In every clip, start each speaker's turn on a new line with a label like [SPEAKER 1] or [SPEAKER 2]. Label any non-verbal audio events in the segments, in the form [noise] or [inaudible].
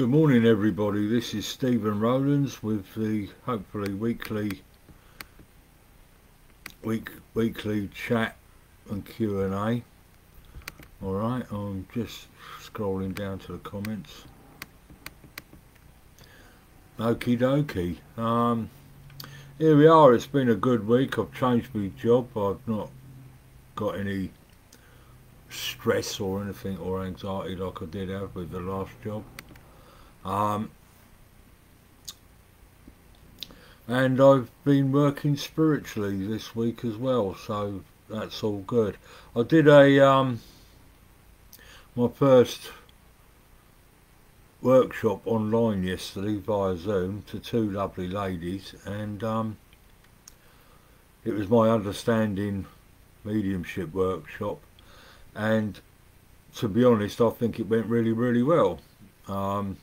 [SPEAKER 1] Good morning everybody, this is Stephen Rowlands with the hopefully weekly week weekly chat and Q&A. Alright, I'm just scrolling down to the comments. Okie dokie. Um, here we are, it's been a good week. I've changed my job. I've not got any stress or anything or anxiety like I did have with the last job. Um, and I've been working spiritually this week as well, so that's all good. I did a um, my first workshop online yesterday via Zoom to two lovely ladies, and um, it was my understanding mediumship workshop, and to be honest, I think it went really, really well. Um,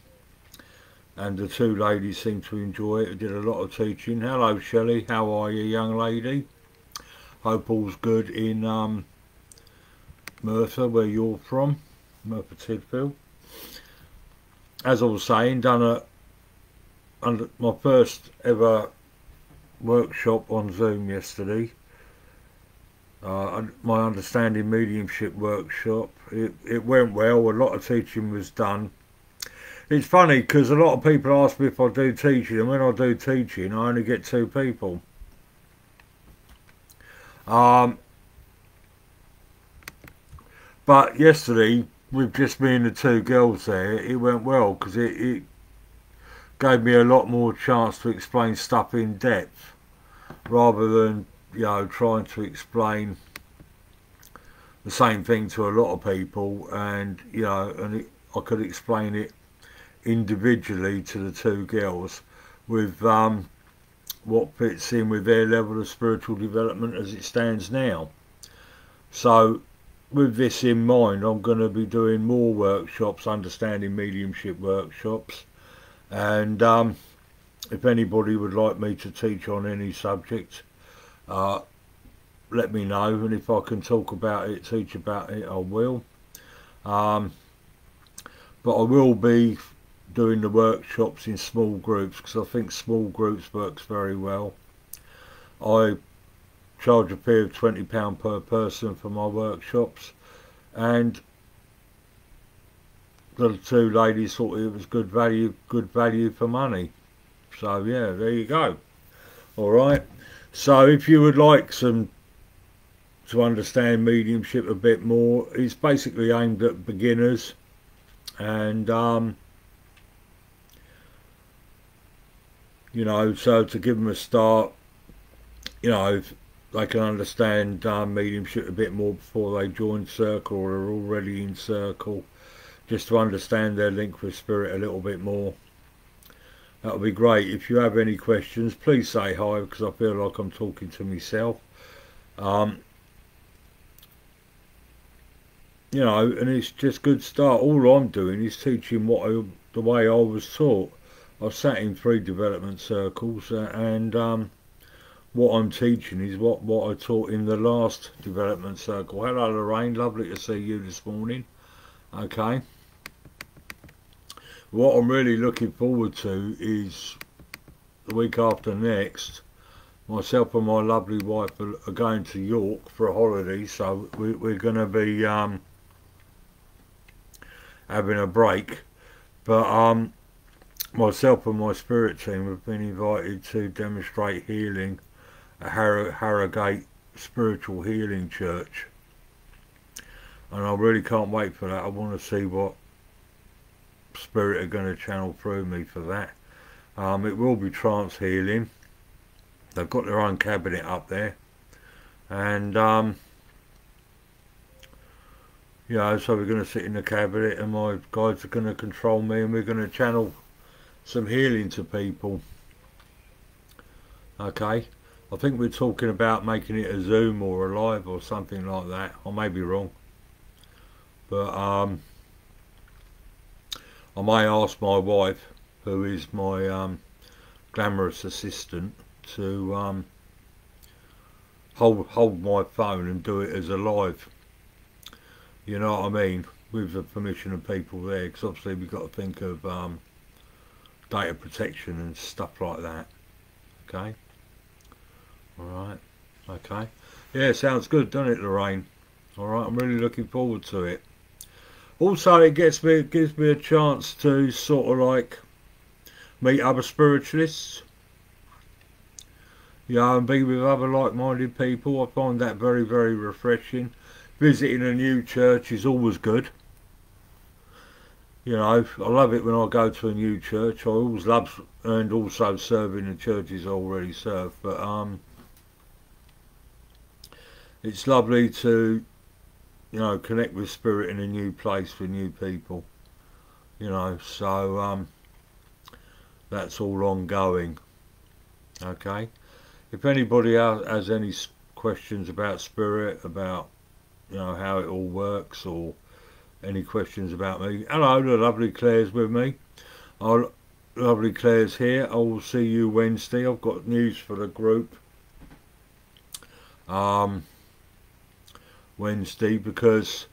[SPEAKER 1] and the two ladies seemed to enjoy it. I did a lot of teaching. Hello Shelley, how are you young lady? Hope all's good in um, Merthyr, where you're from, Merthyr Tydfil. As I was saying, done a my first ever workshop on Zoom yesterday. Uh, my understanding mediumship workshop. It, it went well. A lot of teaching was done it's funny because a lot of people ask me if I do teaching, and when I do teaching, I only get two people. Um, but yesterday, with just me and the two girls there, it went well because it, it gave me a lot more chance to explain stuff in depth rather than you know trying to explain the same thing to a lot of people and you know and it, I could explain it individually to the two girls with um, what fits in with their level of spiritual development as it stands now. So with this in mind I'm going to be doing more workshops, understanding mediumship workshops and um, if anybody would like me to teach on any subject uh, let me know and if I can talk about it, teach about it I will. Um, but I will be doing the workshops in small groups because I think small groups works very well. I charge a fee of £20 per person for my workshops and the two ladies thought it was good value good value for money. So yeah there you go. All right. So if you would like some to understand mediumship a bit more it's basically aimed at beginners and um, you know, so to give them a start, you know, they can understand um, mediumship a bit more before they join circle or are already in circle, just to understand their link with spirit a little bit more. That would be great. If you have any questions, please say hi because I feel like I'm talking to myself. Um, you know, and it's just good start. All I'm doing is teaching what I, the way I was taught. I've sat in three development circles uh, and um, what I'm teaching is what, what I taught in the last development circle. Hello Lorraine, lovely to see you this morning. Okay. What I'm really looking forward to is the week after next. Myself and my lovely wife are, going to York for a holiday, so we, are going to be um, having a break. But um, myself and my spirit team have been invited to demonstrate healing at Harrogate Spiritual Healing Church. And I really can't wait for that. I want to see what spirit are going to channel through me for that. Um, it will be trance healing. They've got their own cabinet up there. And, um, you know, so we're going to sit in the cabinet and my guides are going to control me and we're going to channel some healing to people. Okay, I think we're talking about making it a Zoom or a live or something like that. I may be wrong. But um, I may ask my wife, who is my um, glamorous assistant, to um, hold hold my phone and do it as a live. You know what I mean? with the permission of people there because obviously we've got to think of um, data protection and stuff like that. Okay? Alright? Okay? Yeah sounds good doesn't it Lorraine? Alright I'm really looking forward to it. Also it gets me gives me a chance to sort of like meet other spiritualists. Yeah and be with other like-minded people. I find that very very refreshing. Visiting a new church is always good you know I love it when I go to a new church I always love and also serving the churches I already serve but um it's lovely to you know, connect with spirit in a new place with new people. You know, so um, that's all ongoing. Okay. If anybody has any questions about spirit, about you know how it all works, or any questions about me, hello, the lovely Claire's with me. Our lovely Claire's here. I will see you Wednesday. I've got news for the group. Um, Wednesday because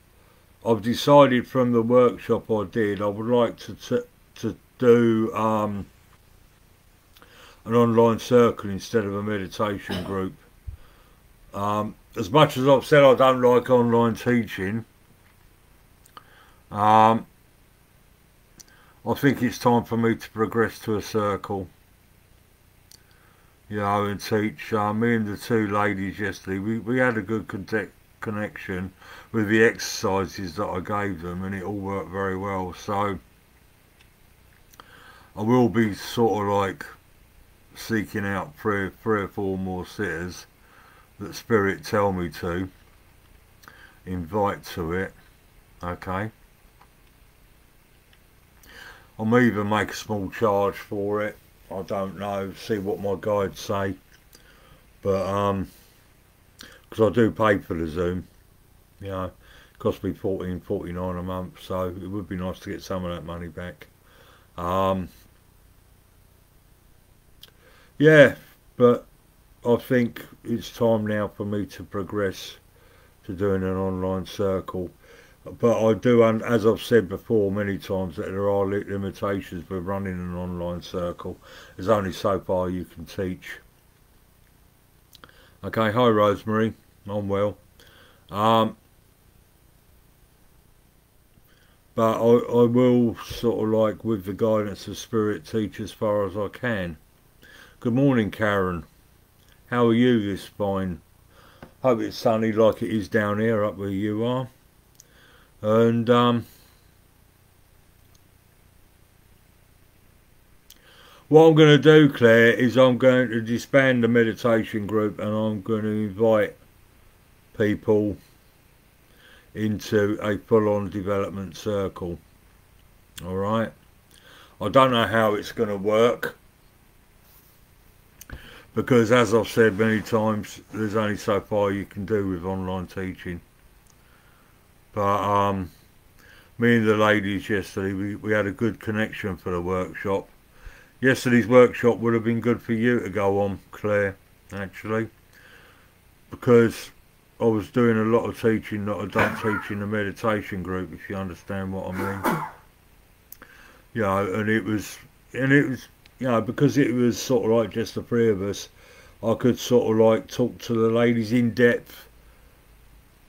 [SPEAKER 1] I've decided from the workshop I did I would like to to, to do um, an online circle instead of a meditation group. Um, as much as I've said I don't like online teaching, um, I think it's time for me to progress to a circle. You know, and teach. Uh, me and the two ladies yesterday, we, we had a good connection with the exercises that I gave them and it all worked very well so I will be sort of like seeking out three, three or four more sitters that spirit tell me to invite to it okay I may even make a small charge for it I don't know see what my guides say but um because I do pay for the Zoom. You know, it cost me fourteen forty nine a month, so it would be nice to get some of that money back. Um, yeah, but I think it's time now for me to progress to doing an online circle. But I do, and as I've said before many times, that there are limitations with running an online circle. There's only so far you can teach. Okay, hi Rosemary. I'm well. Um, but I, I will sort of like with the guidance of spirit teach as far as I can. Good morning Karen. How are you this fine? Hope it's sunny like it is down here up where you are. And um, what I'm going to do Claire is I'm going to disband the meditation group and I'm going to invite people into a full-on development circle. All right? I don't know how it's going to work. Because as I've said many times there's only so far you can do with online teaching but um, me and the ladies yesterday we, we had a good connection for the workshop yesterday's workshop would have been good for you to go on Claire actually because I was doing a lot of teaching that I don't teach in the meditation group, if you understand what I mean. You know, and it was, and it was, you know, because it was sort of like just the three of us, I could sort of like talk to the ladies in depth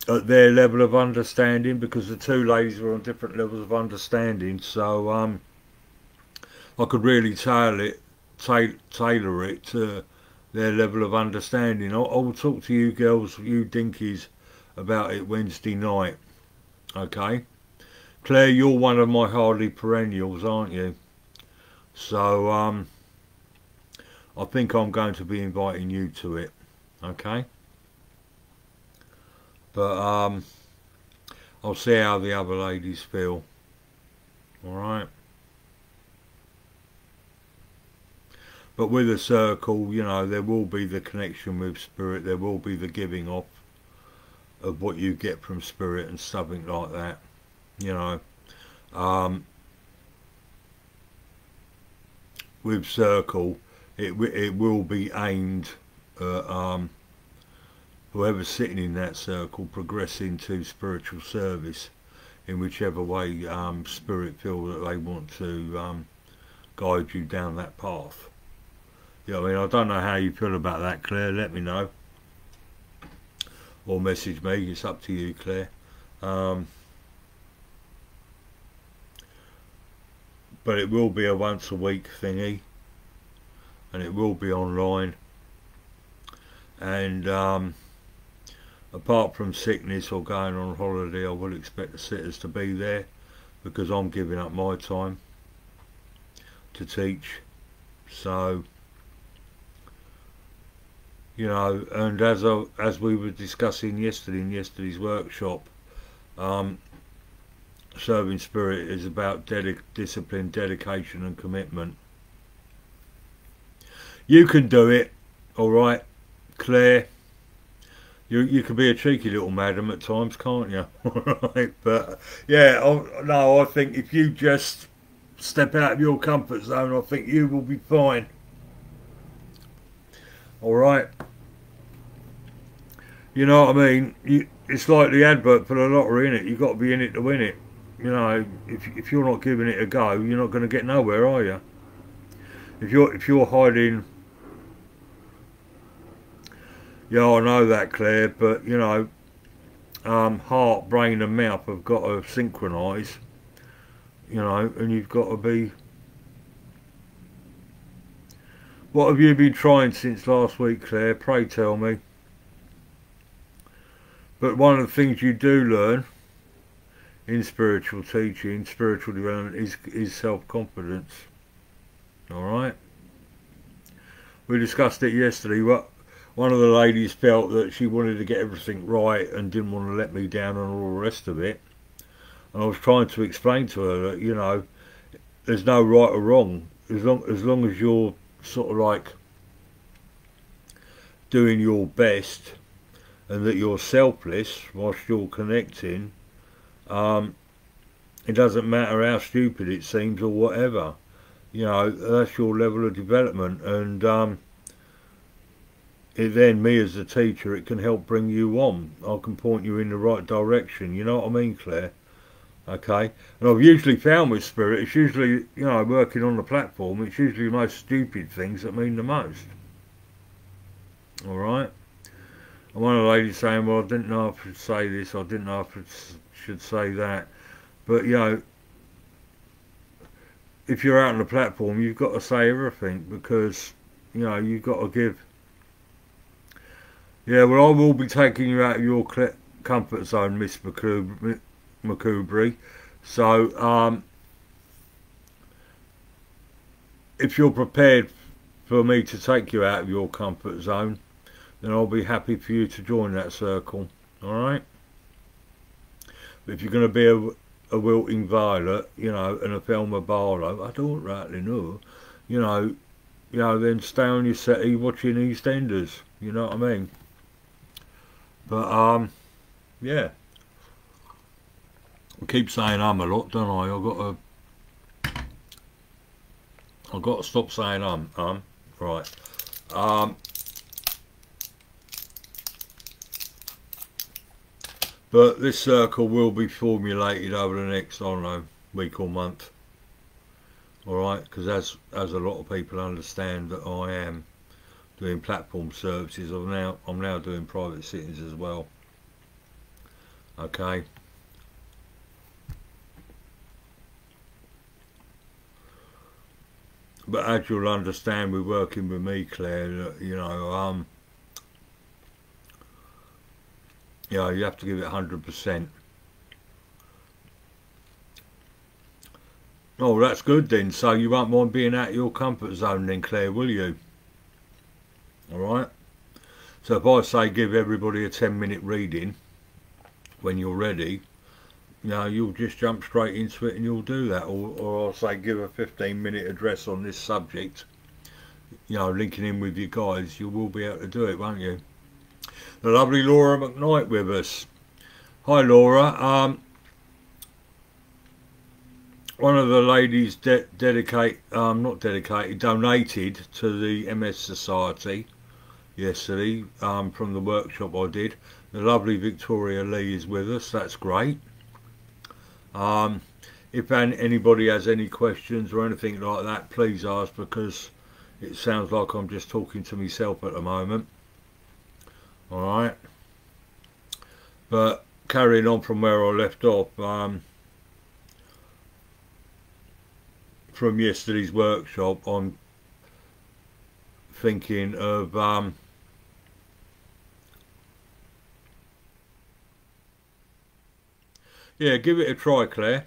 [SPEAKER 1] at their level of understanding because the two ladies were on different levels of understanding. So um, I could really tailor it, tailor it to their level of understanding. I'll, I'll talk to you girls, you dinkies, about it Wednesday night. Okay? Claire, you're one of my hardly perennials, aren't you? So, um, I think I'm going to be inviting you to it. Okay? But, um, I'll see how the other ladies feel. Alright? But with a circle, you know, there will be the connection with spirit, there will be the giving off of what you get from spirit and something like that, you know. Um, with circle, it it will be aimed at um, whoever's sitting in that circle progressing to spiritual service. in whichever way um, spirit feel that they want to um, guide you down that path. Yeah, I mean, I don't know how you feel about that, Claire. Let me know. Or message me. It's up to you, Claire. Um, but it will be a once a week thingy. And it will be online. And um, apart from sickness or going on holiday, I will expect the sitters to be there because I'm giving up my time to teach. So you know, and as I, as we were discussing yesterday in yesterday's workshop, um, serving spirit is about discipline, dedication, and commitment. You can do it, all right, Claire. You you can be a cheeky little madam at times, can't you? [laughs] right, but yeah, I, no, I think if you just step out of your comfort zone, I think you will be fine. All right. You know what I mean? You, it's like the advert for the lottery, in it. You've got to be in it to win it. You know, if if you're not giving it a go, you're not going to get nowhere, are you? If you're if you're hiding, yeah, I know that, Claire, but you know, um, heart, brain, and mouth have got to synchronise. You know, and you've got to be. What have you been trying since last week, Claire? Pray tell me. But one of the things you do learn in spiritual teaching, spiritual development, is, is self-confidence. Alright? We discussed it yesterday. What One of the ladies felt that she wanted to get everything right and didn't want to let me down and all the rest of it. And I was trying to explain to her that, you know, there's no right or wrong. As long as, long as you're sort of like doing your best and that you're selfless whilst you're connecting, um, it doesn't matter how stupid it seems or whatever. You know, that's your level of development. And um, it then, me as a teacher, it can help bring you on. I can point you in the right direction. You know what I mean, Claire? Okay. And I've usually found with Spirit, it's usually, you know, working on the platform, it's usually the most stupid things that mean the most. All right. And one of the ladies saying, well, I didn't know I should say this, I didn't know I should say that. But, you know, if you're out on the platform, you've got to say everything because, you know, you've got to give. Yeah, well, I will be taking you out of your comfort zone, Miss McCoobry. So, um, if you're prepared for me to take you out of your comfort zone, then I'll be happy for you to join that circle. Alright? But if you're going to be a, a wilting violet, you know, and a Thelma Barlow, I don't rightly know, you know, you know, then stay on your settee watching EastEnders. You know what I mean? But, um, yeah. I keep saying I'm a lot, don't I? I've got to... I've got to stop saying um, um. Right. Um, But this circle will be formulated over the next, I don't know, week or month. Alright, because as, as a lot of people understand that I am doing platform services, I'm now, I'm now doing private sittings as well. Okay. But as you'll understand we're working with me, Claire, you know, um, you know, you have to give it 100%. Oh, that's good then. So you won't mind being out of your comfort zone then, Claire, will you? Alright? So if I say give everybody a 10 minute reading when you're ready, you know, you'll just jump straight into it and you'll do that. Or, or I'll say give a 15 minute address on this subject, you know, linking in with you guys, you will be able to do it, won't you? the lovely Laura McKnight with us. Hi Laura. Um, one of the ladies de dedicate, um, not dedicated, donated to the MS Society yesterday um, from the workshop I did. The lovely Victoria Lee is with us. That's great. Um, if anybody has any questions or anything like that, please ask because it sounds like I'm just talking to myself at the moment. Alright. But carrying on from where I left off, um, from yesterday's workshop, I'm thinking of um, yeah, give it a try, Claire.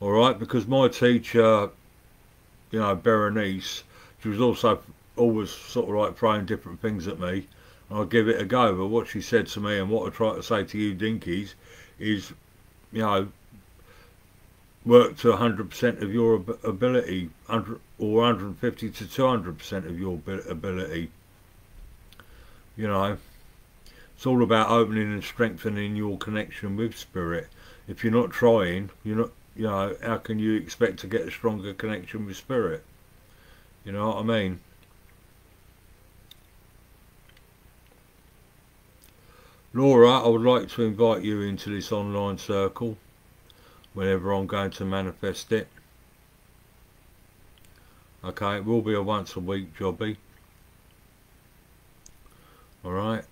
[SPEAKER 1] All right, because my teacher, you know, Berenice, she was also always sort of like throwing different things at me. And I'll give it a go. But what she said to me and what I try to say to you, Dinkies, is, you know, work to 100% of your ability, or 150 to 200% of your ability. You know, it's all about opening and strengthening your connection with spirit. If you're not trying, you're not, you know, how can you expect to get a stronger connection with spirit? You know what I mean? Laura, I would like to invite you into this online circle whenever I'm going to manifest it. Okay, it will be a once a week jobby. Alright.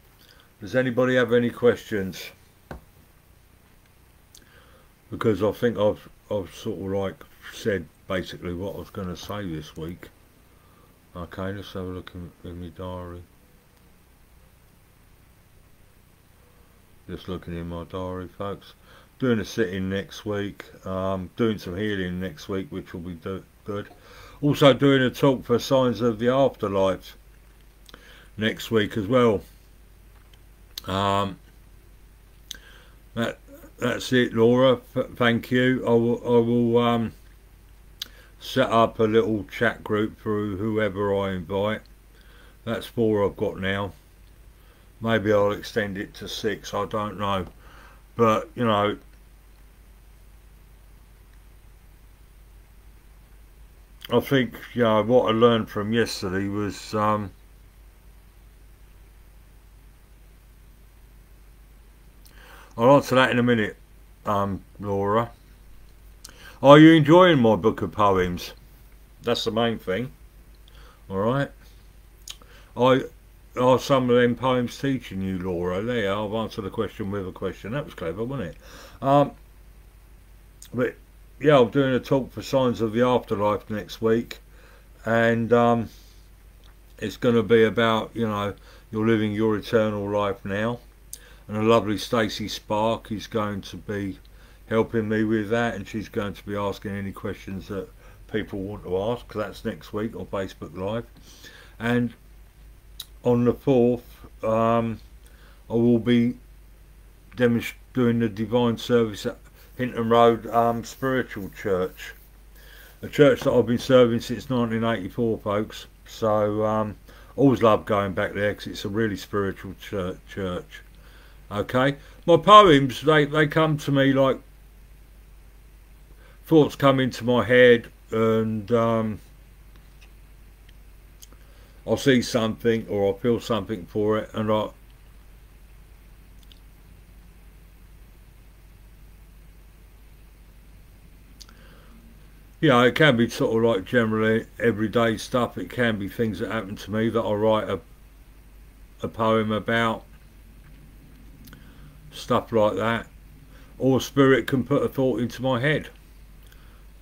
[SPEAKER 1] Does anybody have any questions? Because I think I've I've sort of like said basically what I was going to say this week. Okay, let's have a look in, in my diary. Just looking in my diary, folks doing a sitting next week, um, doing some healing next week, which will be good. Also doing a talk for Signs of the Afterlife next week as well. Um, that that's it, Laura. F thank you. I will, I will um, set up a little chat group for whoever I invite. That's four I've got now. Maybe I'll extend it to six. I don't know. But, you know, I think you know, what I learned from yesterday was um, I'll answer that in a minute, um, Laura. Are you enjoying my book of poems? That's the main thing. Alright. I are some of them poems teaching you, Laura? There, I've answered the question with a question. That was clever, wasn't it? Um, but yeah, I'm doing a talk for Signs of the Afterlife next week, and um, it's going to be about you know you're living your eternal life now, and a lovely Stacey Spark is going to be helping me with that, and she's going to be asking any questions that people want to ask. That's next week on Facebook Live, and on the fourth, um, I will be doing the divine service at Hinton Road um, Spiritual Church. A church that I've been serving since 1984, folks. So, um, always love going back there because it's a really spiritual church. Okay, my poems they they come to me like thoughts come into my head and um, I'll see something or I'll feel something for it and I Yeah, it can be sort of like generally everyday stuff. It can be things that happen to me that I write a, a poem about. Stuff like that. Or spirit can put a thought into my head.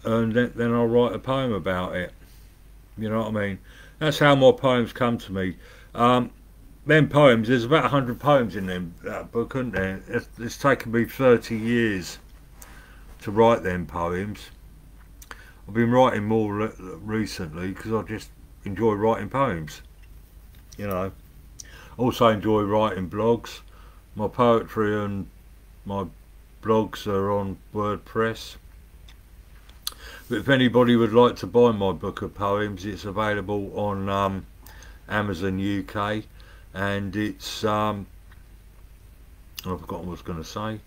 [SPEAKER 1] And then, then I'll write a poem about it. You know what I mean? That's how my poems come to me. Um, them poems, there's about 100 poems in them, that book, isn't there? It's, it's taken me 30 years to write them poems I've been writing more re recently because I just enjoy writing poems. You know, also enjoy writing blogs. My poetry and my blogs are on WordPress. But if anybody would like to buy my book of poems, it's available on um, Amazon UK, and it's um, I've forgotten what I was going to say.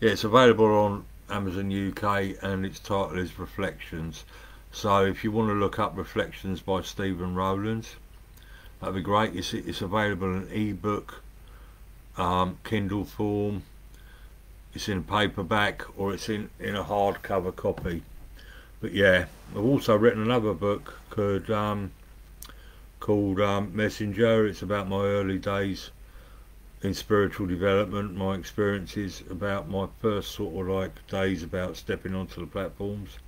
[SPEAKER 1] Yeah, it's available on Amazon UK and its title is Reflections. So if you want to look up Reflections by Stephen Rowlands, that'd be great. It's, it's available in ebook, um, Kindle form, it's in paperback or it's in, in a hardcover copy. But yeah, I've also written another book called um, called um, Messenger. It's about my early days in spiritual development, my experiences about my first sort of like days about stepping onto the platforms,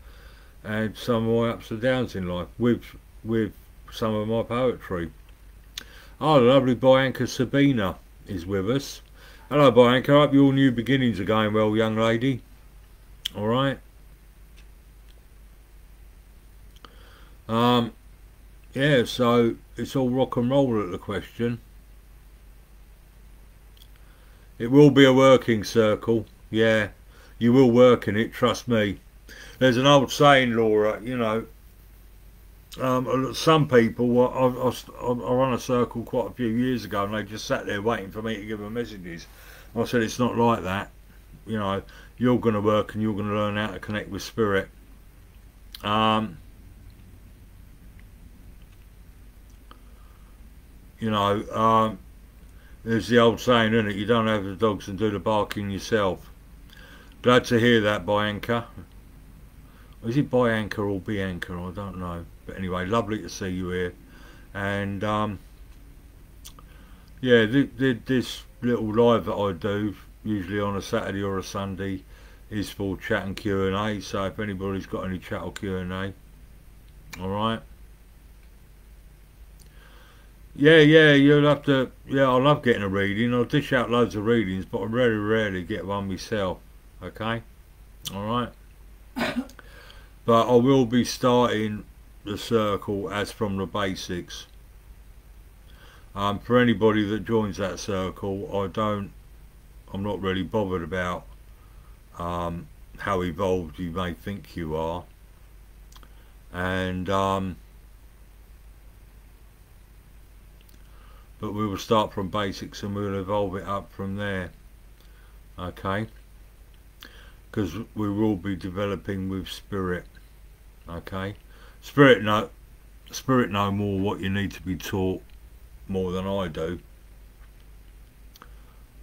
[SPEAKER 1] and some of my ups and downs in life with with some of my poetry. Oh, lovely Bianca Sabina is with us. Hello, Bianca. I hope your new beginnings are going well, young lady. All right. Um, yeah, so it's all rock and roll at the question. It will be a working circle. Yeah, you will work in it, trust me. There's an old saying, Laura, you know, um, some people, I, I, I ran a circle quite a few years ago and they just sat there waiting for me to give them messages. I said, it's not like that. You know, you're going to work and you're going to learn how to connect with spirit. Um, you know, um, there's the old saying, isn't it? You don't have the dogs and do the barking yourself. Glad to hear that, Bianca. Is it Bianca or Bianca? I don't know. But anyway, lovely to see you here. And um, yeah, th th this little live that I do, usually on a Saturday or a Sunday, is for chat and Q&A. So if anybody's got any chat or Q&A, all right. Yeah, yeah, you'll have to. Yeah, I love getting a reading. I'll dish out loads of readings, but I very rarely get one myself. Okay, all right. [coughs] but I will be starting the circle as from the basics. Um, for anybody that joins that circle, I don't. I'm not really bothered about um, how evolved you may think you are, and. Um, but we will start from basics and we'll evolve it up from there okay because we will be developing with spirit okay spirit know spirit know more what you need to be taught more than I do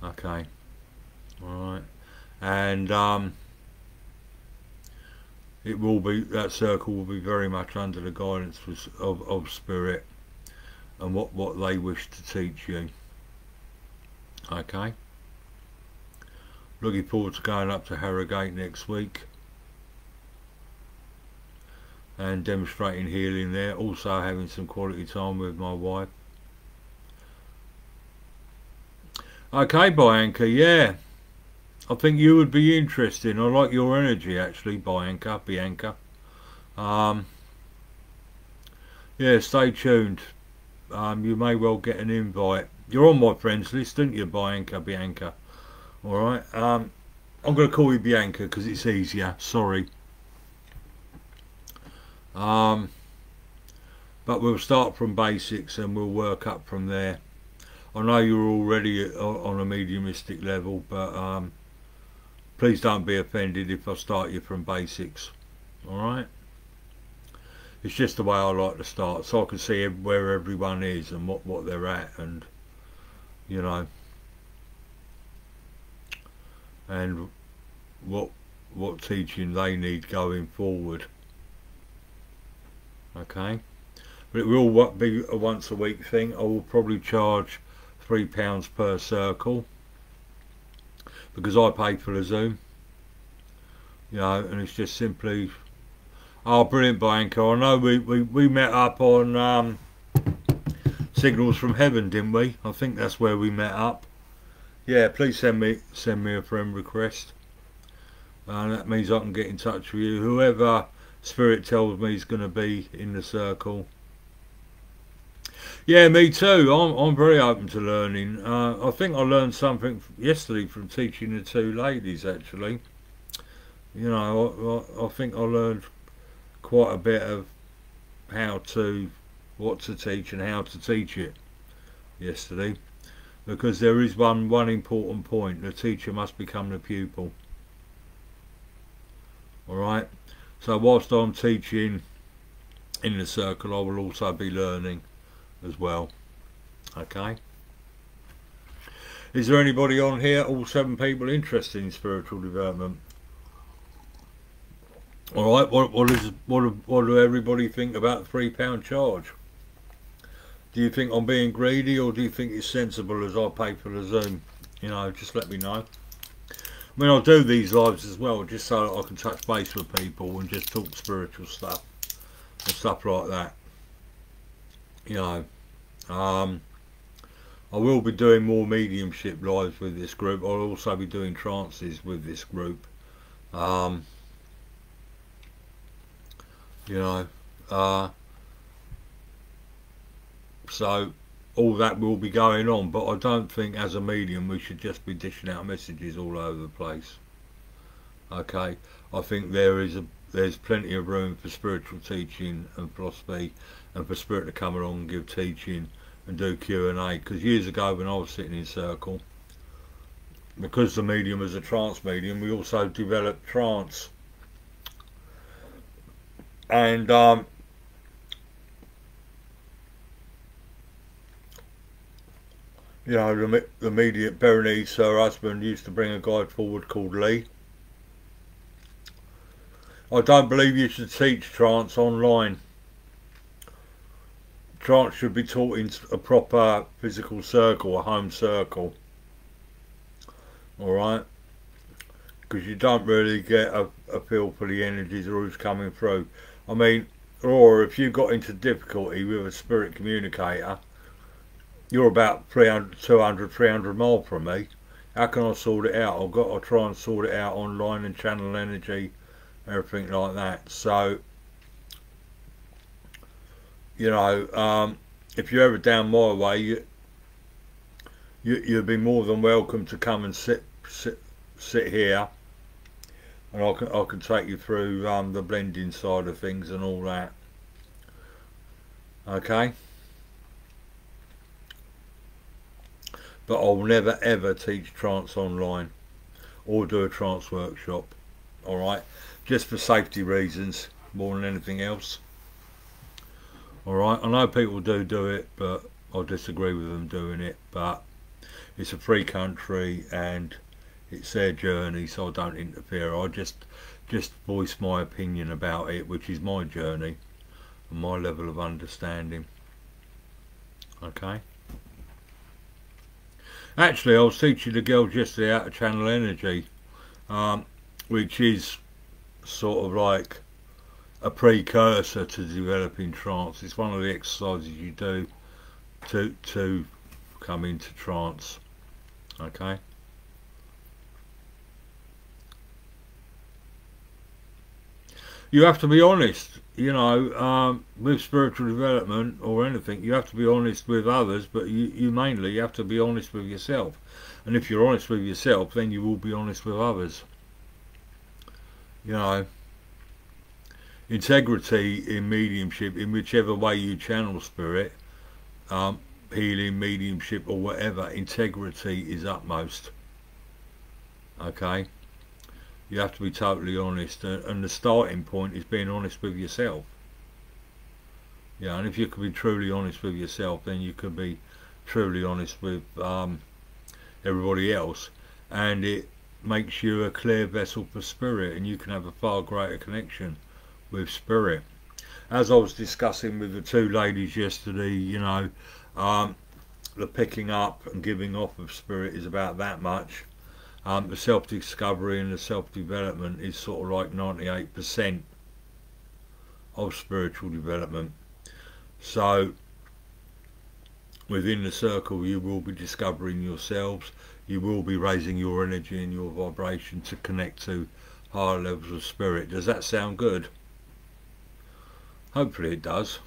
[SPEAKER 1] okay all right and um, it will be that circle will be very much under the guidance of, of spirit and what, what they wish to teach you. Okay. Looking forward to going up to Harrogate next week and demonstrating healing there. Also having some quality time with my wife. Okay, Bianca, yeah. I think you would be interesting. I like your energy actually, Bianca, Bianca. Um, yeah, stay tuned um, you may well get an invite. You're on my friends list, aren't you, Bianca? Bianca. Alright. Um, I'm going to call you Bianca because it's easier. Sorry. Um, but we'll start from basics and we'll work up from there. I know you're already on a mediumistic level, but um, please don't be offended if I start you from basics. Alright? it's just the way I like to start so I can see where everyone is and what, what they're at and you know and what what teaching they need going forward okay but it will be a once a week thing I will probably charge three pounds per circle because I pay for the zoom you know and it's just simply Oh, brilliant, Bianca. I know we, we, we met up on um, Signals from Heaven, didn't we? I think that's where we met up. Yeah, please send me send me a friend request. And uh, that means I can get in touch with you. Whoever Spirit tells me he's going to be in the circle. Yeah, me too. I'm, I'm very open to learning. Uh, I think I learned something yesterday from teaching the two ladies, actually. You know, I, I, I think I learned quite a bit of how to what to teach and how to teach it yesterday because there is one one important point the teacher must become the pupil alright so whilst I'm teaching in the circle I will also be learning as well okay Is there anybody on here, all seven people, interested in spiritual development? All right. What what is what what do everybody think about the three pound charge? Do you think I'm being greedy, or do you think it's sensible as I pay for the Zoom? You know, just let me know. I mean, I'll do these lives as well, just so I can touch base with people and just talk spiritual stuff and stuff like that. You know, um, I will be doing more mediumship lives with this group. I'll also be doing trances with this group. Um, you know, uh, so all that will be going on. But I don't think as a medium we should just be dishing out messages all over the place. Okay, I think there is a there's plenty of room for spiritual teaching and philosophy and for spirit to come along and give teaching and do Q&A because years ago when I was sitting in circle because the medium is a trance medium we also developed trance and um, you know the, the immediate Berenice her husband used to bring a guide forward called Lee I don't believe you should teach trance online trance should be taught in a proper physical circle, a home circle. Alright? Because you don't really get a, a feel for the energies or who's coming through. I mean, or if you got into difficulty with a spirit communicator, you're about 300, 200, 300 mile from me. How can I sort it out? I've got to try and sort it out online and channel energy, everything like that. So you know, um, if you're ever down my way, you, you you'd be more than welcome to come and sit sit sit here, and I can I can take you through um, the blending side of things and all that. Okay. But I'll never ever teach trance online or do a trance workshop. Alright? Just for safety reasons more than anything else. Alright, I know people do do it, but I disagree with them doing it. But it's a free country and it's their journey, so I don't interfere. I just just voice my opinion about it, which is my journey and my level of understanding. Okay. Actually, I was teaching the girls yesterday how to channel energy, um, which is sort of like a precursor to developing trance. It's one of the exercises you do to to come into trance. Okay. You have to be honest, you know, um, with spiritual development or anything, you have to be honest with others, but you, you mainly you have to be honest with yourself. And if you're honest with yourself, then you will be honest with others. You know, integrity in mediumship in whichever way you channel spirit um, healing mediumship or whatever integrity is utmost okay you have to be totally honest and the starting point is being honest with yourself yeah and if you can be truly honest with yourself then you can be truly honest with um, everybody else and it makes you a clear vessel for spirit and you can have a far greater connection with spirit. As I was discussing with the two ladies yesterday, you know, um, the picking up and giving off of spirit is about that much. Um, the self-discovery and the self-development is sort of like 98% of spiritual development. So within the circle you will be discovering yourselves, you will be raising your energy and your vibration to connect to higher levels of spirit. Does that sound good? Hopefully it does,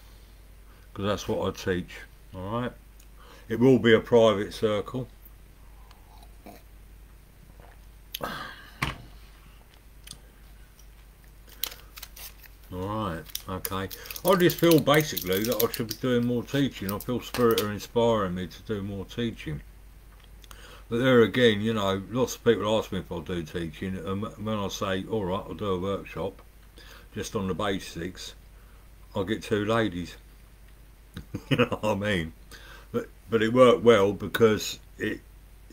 [SPEAKER 1] because that's what I teach. Alright? It will be a private circle. Alright, okay. I just feel basically that I should be doing more teaching. I feel Spirit are inspiring me to do more teaching. But there again, you know, lots of people ask me if I'll do teaching, and when I say, alright, I'll do a workshop, just on the basics, I'll get two ladies. [laughs] you know what I mean? But but it worked well because it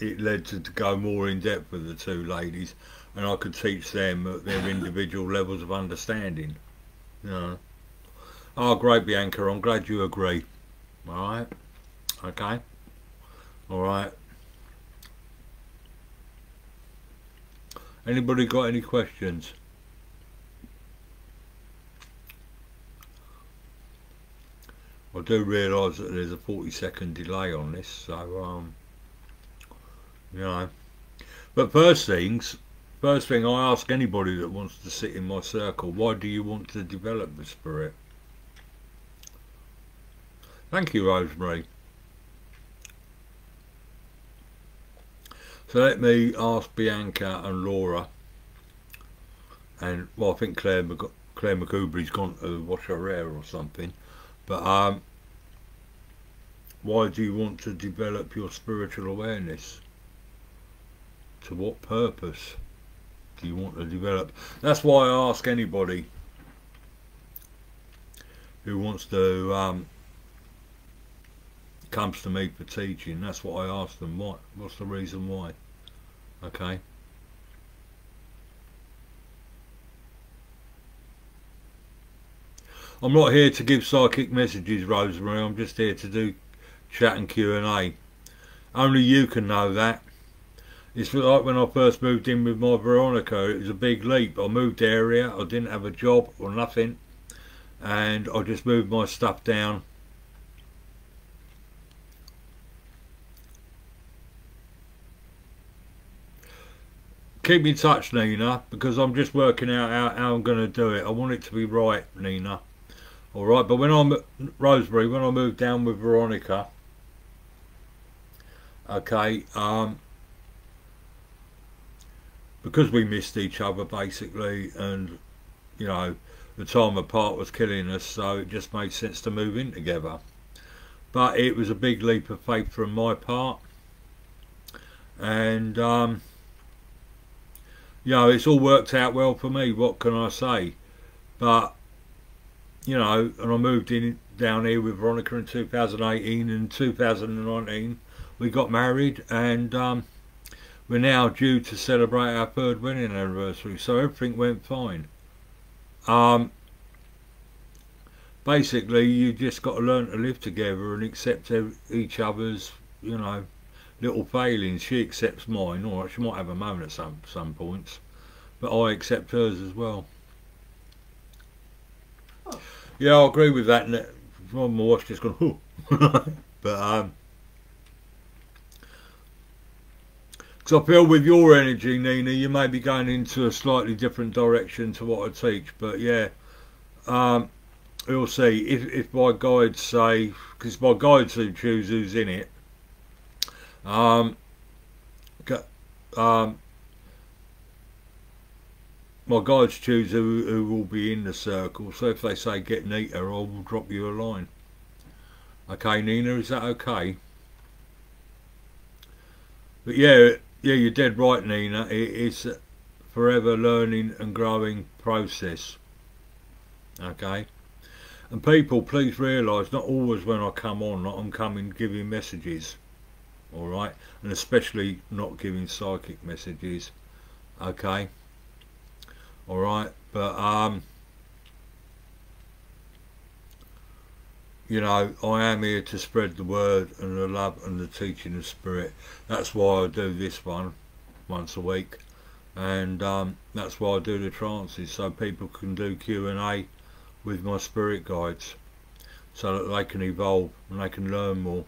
[SPEAKER 1] it led to, to go more in depth with the two ladies, and I could teach them at their individual levels of understanding. You. Oh, great, Bianca. I'm glad you agree. All right. Okay. All right. Anybody got any questions? I do realise that there's a 40 second delay on this, so um, you know. But first things, first thing I ask anybody that wants to sit in my circle, why do you want to develop the spirit? Thank you, Rosemary. So let me ask Bianca and Laura, and well, I think Claire Mc, Claire McCoubrey's gone to wash her hair or something. But um, why do you want to develop your spiritual awareness? To what purpose do you want to develop? That's why I ask anybody who wants to um, comes to me for teaching. That's what I ask them. What? What's the reason why? Okay. I'm not here to give psychic messages, Rosemary. I'm just here to do chat and Q&A. Only you can know that. It's like when I first moved in with my Veronica. It was a big leap. I moved area. I didn't have a job or nothing. And I just moved my stuff down keep in touch, Nina, because I'm just working out how, how I'm going to do it. I want it to be right, Nina. All right, but when I'm Rosemary, when I moved down with Veronica, okay, um, because we missed each other basically, and you know, the time apart was killing us, so it just made sense to move in together. But it was a big leap of faith from my part, and um, you know, it's all worked out well for me. What can I say? But you know, and I moved in down here with Veronica in 2018 and 2019 we got married and um, we're now due to celebrate our third wedding anniversary so everything went fine um, basically you just got to learn to live together and accept each other's you know little failings. She accepts mine, or she might have a moan at some some points, but I accept hers as well. Oh. Yeah, I agree with that. My wife's just gone, [laughs] but um, because I feel with your energy, Nina, you may be going into a slightly different direction to what I teach. But yeah, um, we'll see. If if my guides say, because my guides who choose who's in it, um, um, my guides choose who, who will be in the circle. So if they say get Nita, I will drop you a line. Okay, Nina, is that okay? But yeah, yeah, you're dead right, Nina. It's a forever learning and growing process. Okay. And people, please realise, not always when I come on, I'm coming giving messages all right and especially not giving psychic messages okay all right but um you know I am here to spread the word and the love and the teaching of spirit that's why I do this one once a week and um, that's why I do the trances so people can do Q&A with my spirit guides so that they can evolve and they can learn more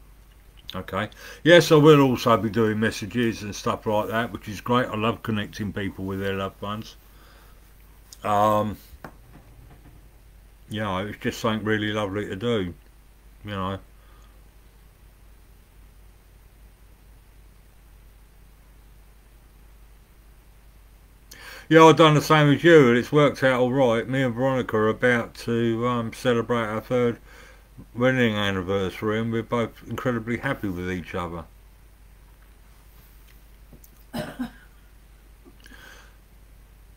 [SPEAKER 1] Okay. Yes, I will also be doing messages and stuff like that, which is great. I love connecting people with their loved ones. Um, know, it's just something really lovely to do. You know. Yeah, I've done the same as you, and it's worked out all right. Me and Veronica are about to um, celebrate our third wedding anniversary and we're both incredibly happy with each other. [laughs]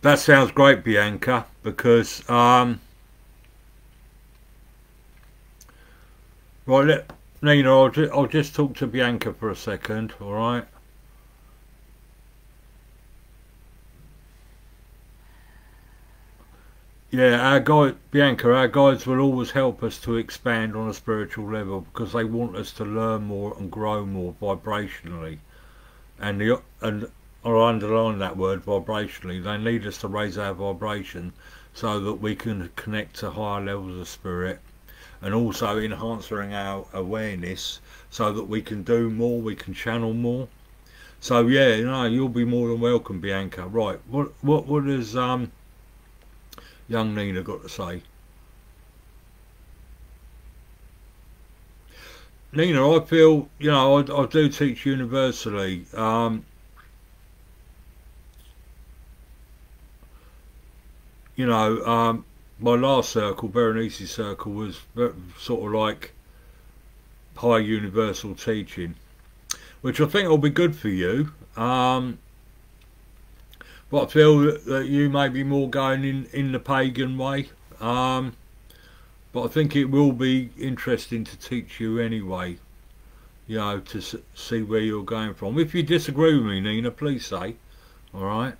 [SPEAKER 1] that sounds great, Bianca, because um, Right, let, Nina, I'll, ju I'll just talk to Bianca for a second, alright? Yeah, our guide, Bianca, our guides will always help us to expand on a spiritual level because they want us to learn more and grow more vibrationally. And the and I'll underline that word vibrationally. They need us to raise our vibration so that we can connect to higher levels of spirit and also enhancing our awareness so that we can do more, we can channel more. So yeah, you know, you'll be more than welcome, Bianca. Right, what what what is um young Nina got to say. Nina, I feel, you know, I, I do teach universally. Um, you know, um, my last circle, Berenice's circle, was sort of like high universal teaching, which I think will be good for you. Um, but I feel that, you may be more going in, in the pagan way. Um, but I think it will be interesting to teach you anyway, you know, to see where you're going from. If you disagree with me, Nina, please say, all right?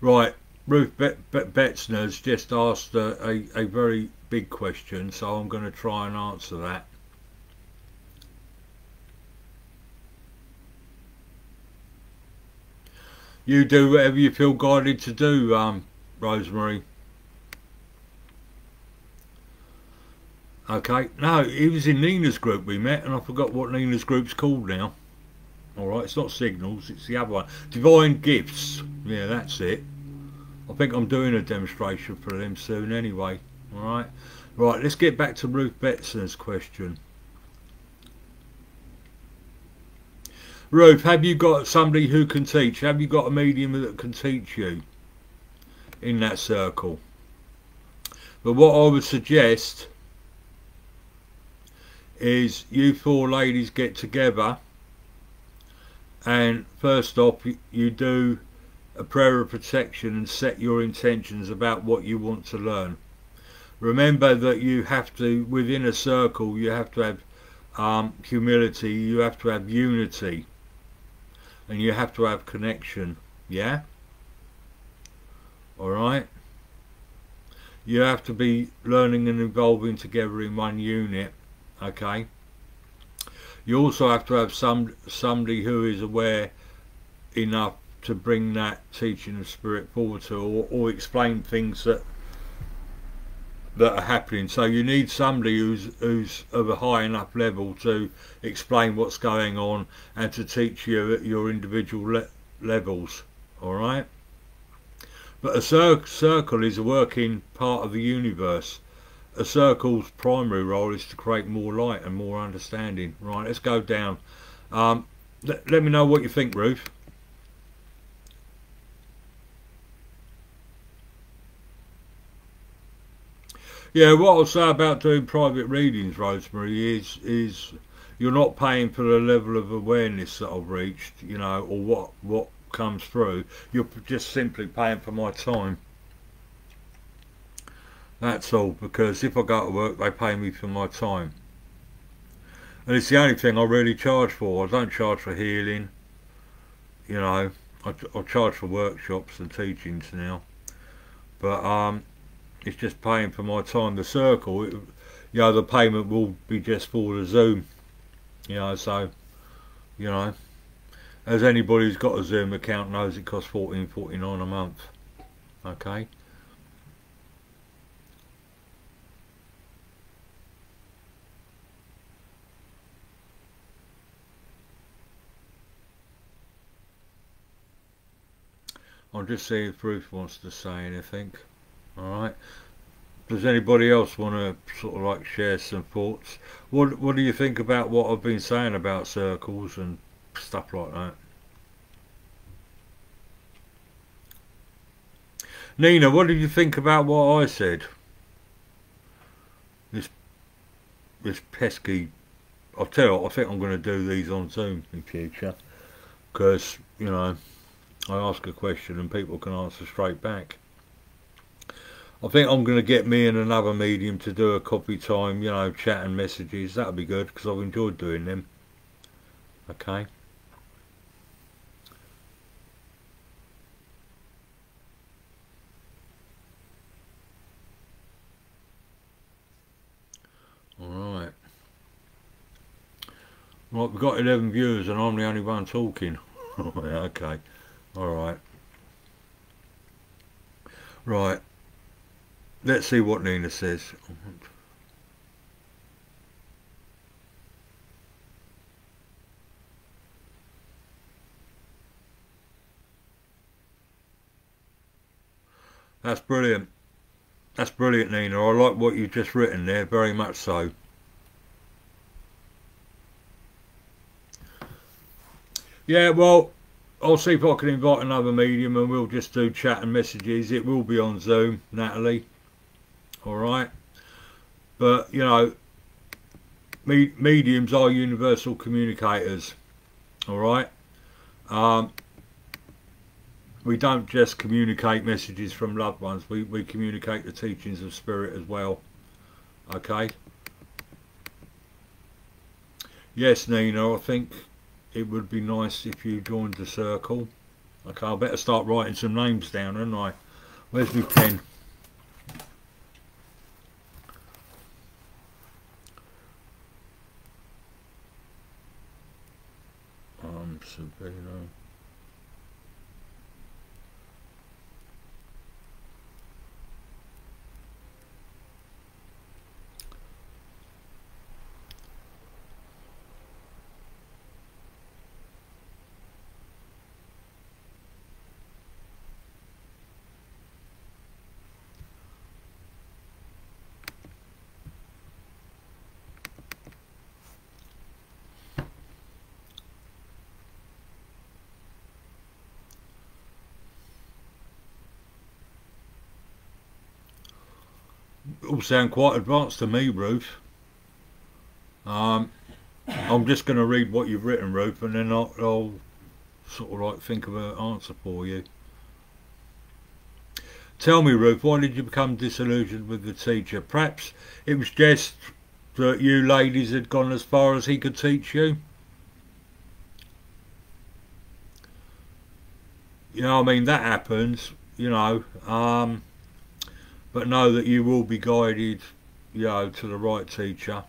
[SPEAKER 1] Right, Ruth Bet Betzner's just asked a, a, a very big question, so I'm going to try and answer that. You do whatever you feel guided to do, um, Rosemary. Okay, no, he was in Nina's group we met, and I forgot what Nina's group's called now. Alright, it's not Signals, it's the other one. Divine Gifts. Yeah, that's it. I think I'm doing a demonstration for them soon anyway. Alright, right, let's get back to Ruth Betson's question. Ruth, have you got somebody who can teach? Have you got a medium that can teach you in that circle? But what I would suggest is you four ladies get together and first off you do a prayer of protection and set your intentions about what you want to learn. Remember that you have to, within a circle, you have to have um, humility, you have to have unity, and you have to have connection. Yeah? Alright? You have to be learning and evolving together in one unit. Okay? You also have to have some somebody who is aware enough to bring that teaching of spirit forward to or, or explain things that that are happening. So you need somebody who's who's of a high enough level to explain what's going on and to teach you at your individual le levels all right? But a cir circle is a working part of the universe a circle's primary role is to create more light and more understanding right let's go down um, let, let me know what you think Ruth Yeah, what I'll say about doing private readings, Rosemary, is is you're not paying for the level of awareness that I've reached, you know, or what what comes through. You're just simply paying for my time. That's all, because if I go to work, they pay me for my time. And it's the only thing I really charge for. I don't charge for healing, you know. I, I charge for workshops and teachings now. But um, it's just paying for my time. The circle, it, you know, the payment will be just for the Zoom. You know, so, you know, as anybody who's got a Zoom account knows it costs fourteen forty nine a month. Okay. I'll just see if Ruth wants to say anything. Alright. Does anybody else want to sort of like share some thoughts? What What do you think about what I've been saying about circles and stuff like that? Nina, what did you think about what I said? This this pesky. I'll tell you, what, I think I'm going to do these on Zoom in future because you know I ask a question and people can answer straight back. I think I'm going to get me and another medium to do a coffee time, you know, chat and messages. That'll be good because I've enjoyed doing them. Okay. Alright. Right, we've got 11 viewers and I'm the only one talking. [laughs] okay. Alright. Right. Let's see what Nina says. That's brilliant. That's brilliant, Nina. I like what you've just written there, very much so. Yeah, well, I'll see if I can invite another medium and we'll just do chat and messages. It will be on Zoom, Natalie. Alright? But, you know, me mediums are universal communicators. Alright? Um, we don't just communicate messages from loved ones, we, we communicate the teachings of spirit as well. Okay? Yes, Nina, I think it would be nice if you joined the circle. Okay, I better start writing some names down, and I? Where's my pen? Um, Sabino. All sound quite advanced to me, Ruth. Um, I'm just going to read what you've written, Ruth, and then I'll, I'll sort of like think of an answer for you. Tell me, Ruth, why did you become disillusioned with the teacher? Perhaps it was just that you ladies had gone as far as he could teach you? You know, I mean, that happens, you know. Um, but know that you will be guided you know to the right teacher.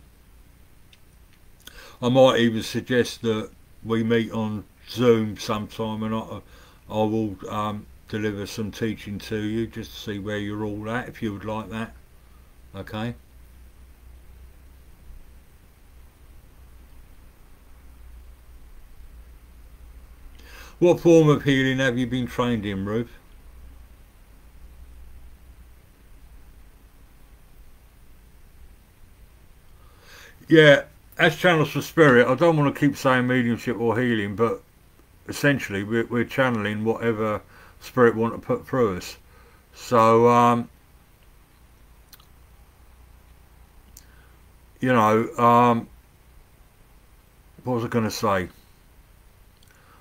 [SPEAKER 1] I might even suggest that we meet on Zoom sometime and I, I will um, deliver some teaching to you just to see where you're all at if you would like that. Okay? What form of healing have you been trained in, Ruth? Yeah, as channels for spirit, I don't want to keep saying mediumship or healing, but essentially we're, we're channeling whatever spirit want to put through us. So, um, you know, um, what was I going to say?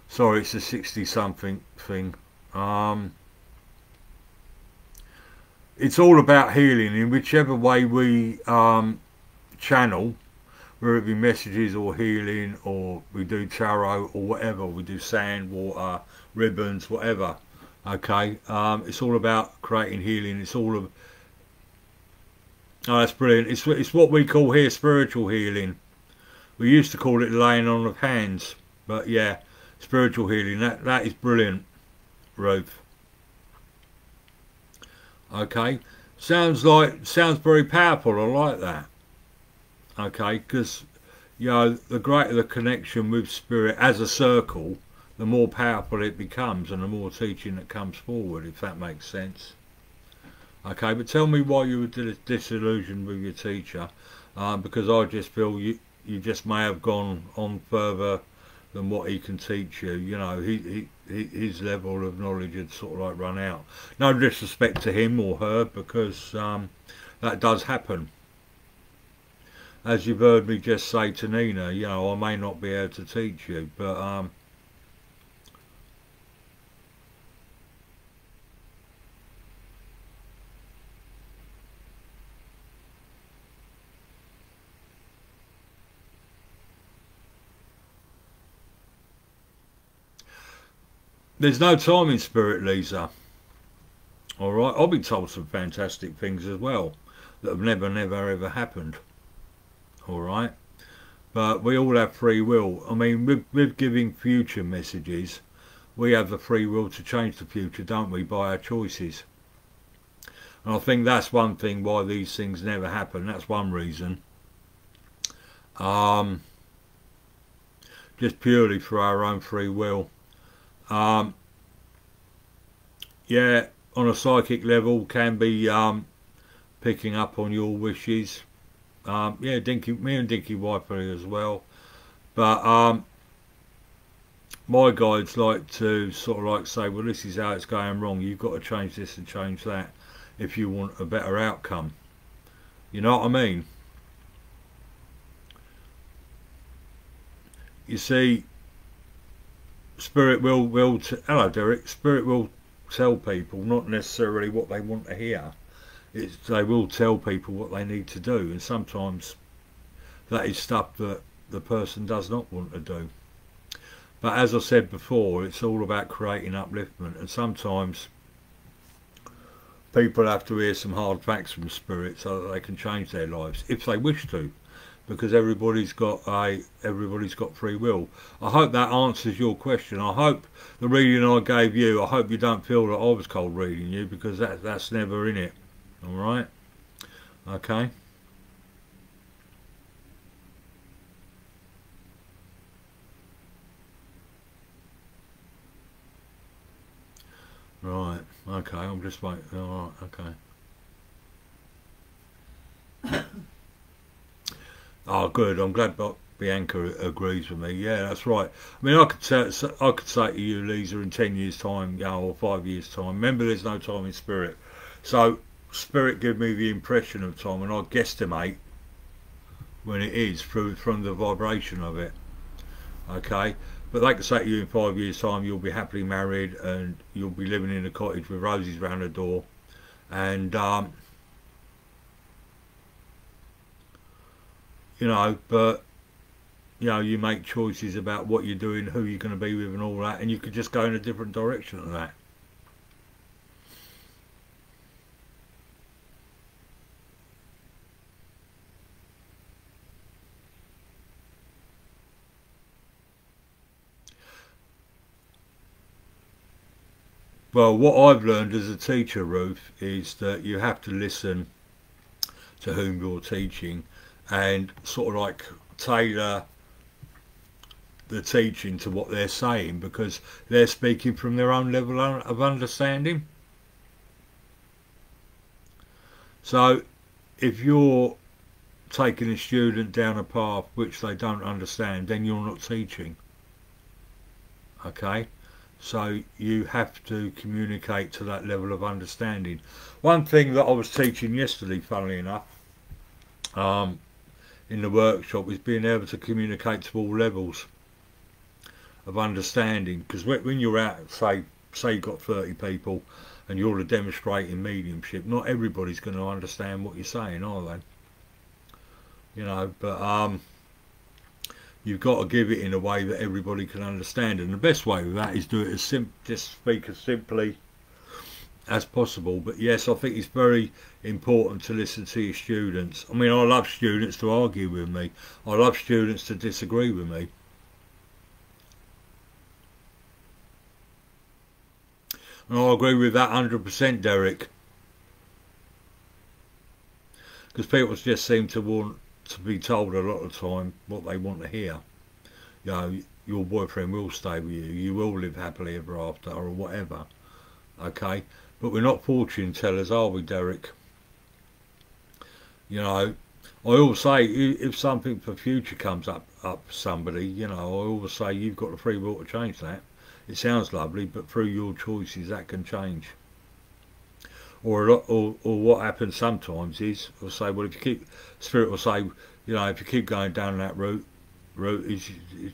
[SPEAKER 1] Sorry, it's a 60 something thing. Um, it's all about healing in whichever way we um, channel whether it be messages or healing or we do tarot or whatever we do sand water ribbons whatever okay? Um, it's all about creating healing. It's all of oh that's brilliant. It's, it's what we call here spiritual healing. We used to call it laying on of hands but yeah spiritual healing that that is brilliant Ruth. Okay? Sounds like sounds very powerful. I like that okay because you know the greater the connection with spirit as a circle the more powerful it becomes and the more teaching that comes forward if that makes sense. Okay but tell me why you were disillusioned with your teacher uh, because I just feel you you just may have gone on further than what he can teach you you know he, he his level of knowledge had sort of like run out. No disrespect to him or her because um, that does happen as you've heard me just say to Nina, you know, I may not be able to teach you, but um, There's no time in spirit, Lisa. All right, I've been told some fantastic things as well that have never, never, ever happened. All right, but we all have free will. I mean, with, with giving future messages, we have the free will to change the future, don't we, by our choices. And I think that's one thing why these things never happen. That's one reason. Um, just purely for our own free will. Um, yeah, on a psychic level, can be um, picking up on your wishes. Um, yeah, Dinky, me and Dinky Wiper as well. But um, my guides like to sort of like say, well, this is how it's going wrong. You've got to change this and change that if you want a better outcome. You know what I mean? You see, Spirit will will hello Derek. Spirit will tell people not necessarily what they want to hear. It's they will tell people what they need to do, and sometimes that is stuff that the person does not want to do. But as I said before, it's all about creating upliftment, and sometimes people have to hear some hard facts from spirit so that they can change their lives if they wish to because everybody's got a everybody's got free will. I hope that answers your question. I hope the reading i gave you i hope you don't feel that i was cold reading you because that that's never in it all right okay Right, okay, I'm just waiting. Alright, okay. [coughs] oh, good. I'm glad Bianca agrees with me. Yeah, that's right. I mean, I could say, I could say to you, Lisa, in 10 years' time, you know, or five years' time, remember there's no time in spirit. So, spirit give me the impression of time, and I guesstimate when it is through from the vibration of it. Okay, but they can say to you in five years' time, you'll be happily married and you'll be living in a cottage with roses round the door. And, um, you know, but, you know, you make choices about what you're doing, who you're going to be with and all that. And you could just go in a different direction than that. Well, what I've learned as a teacher, Ruth, is that you have to listen to whom you're teaching and sort of like tailor the teaching to what they're saying because they're speaking from their own level of understanding. So if you're taking a student down a path which they don't understand, then you're not teaching. Okay? So you have to communicate to that level of understanding. One thing that I was teaching yesterday, funnily enough, um, in the workshop is being able to communicate to all levels of understanding. Because when you're out, say, say you've got 30 people and you're demonstrating mediumship, not everybody's going to understand what you're saying, are they? You know, but um, you've got to give it in a way that everybody can understand. And the best way of that is do it as sim just speak as simply as possible. But yes I think it's very important to listen to your students. I mean I love students to argue with me. I love students to disagree with me. And I agree with that 100% Derek. Because people just seem to want to be told a lot of time what they want to hear. You know, your boyfriend will stay with you, you will live happily ever after, or whatever. Okay? But we're not fortune tellers, are we, Derek? You know, I always say if something for future comes up up somebody, you know, I always say you've got the free will to change that. It sounds lovely, but through your choices that can change or, or or what happens sometimes is will say well if you keep spirit will say you know if you keep going down that route route it's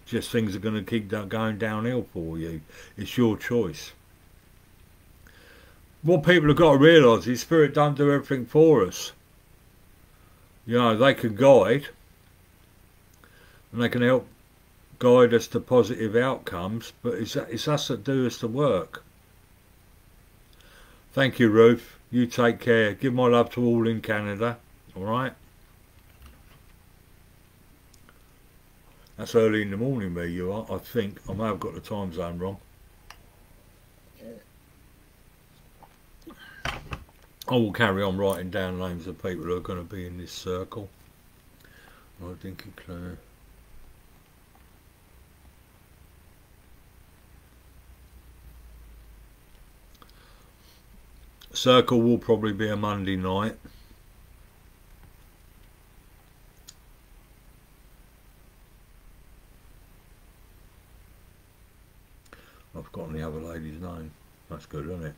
[SPEAKER 1] just things are going to keep going downhill for you. It's your choice. What people have got to realise is spirit don't do everything for us. You know they can guide and they can help guide us to positive outcomes, but it's, it's us that do us the work. Thank you, Ruth. You take care. Give my love to all in Canada. All right. That's early in the morning where you are, I think. I may have got the time zone wrong. I will carry on writing down names of people who are going to be in this circle. I think Claire. Circle will probably be a Monday night. I've forgotten the other lady's name. That's good, isn't it?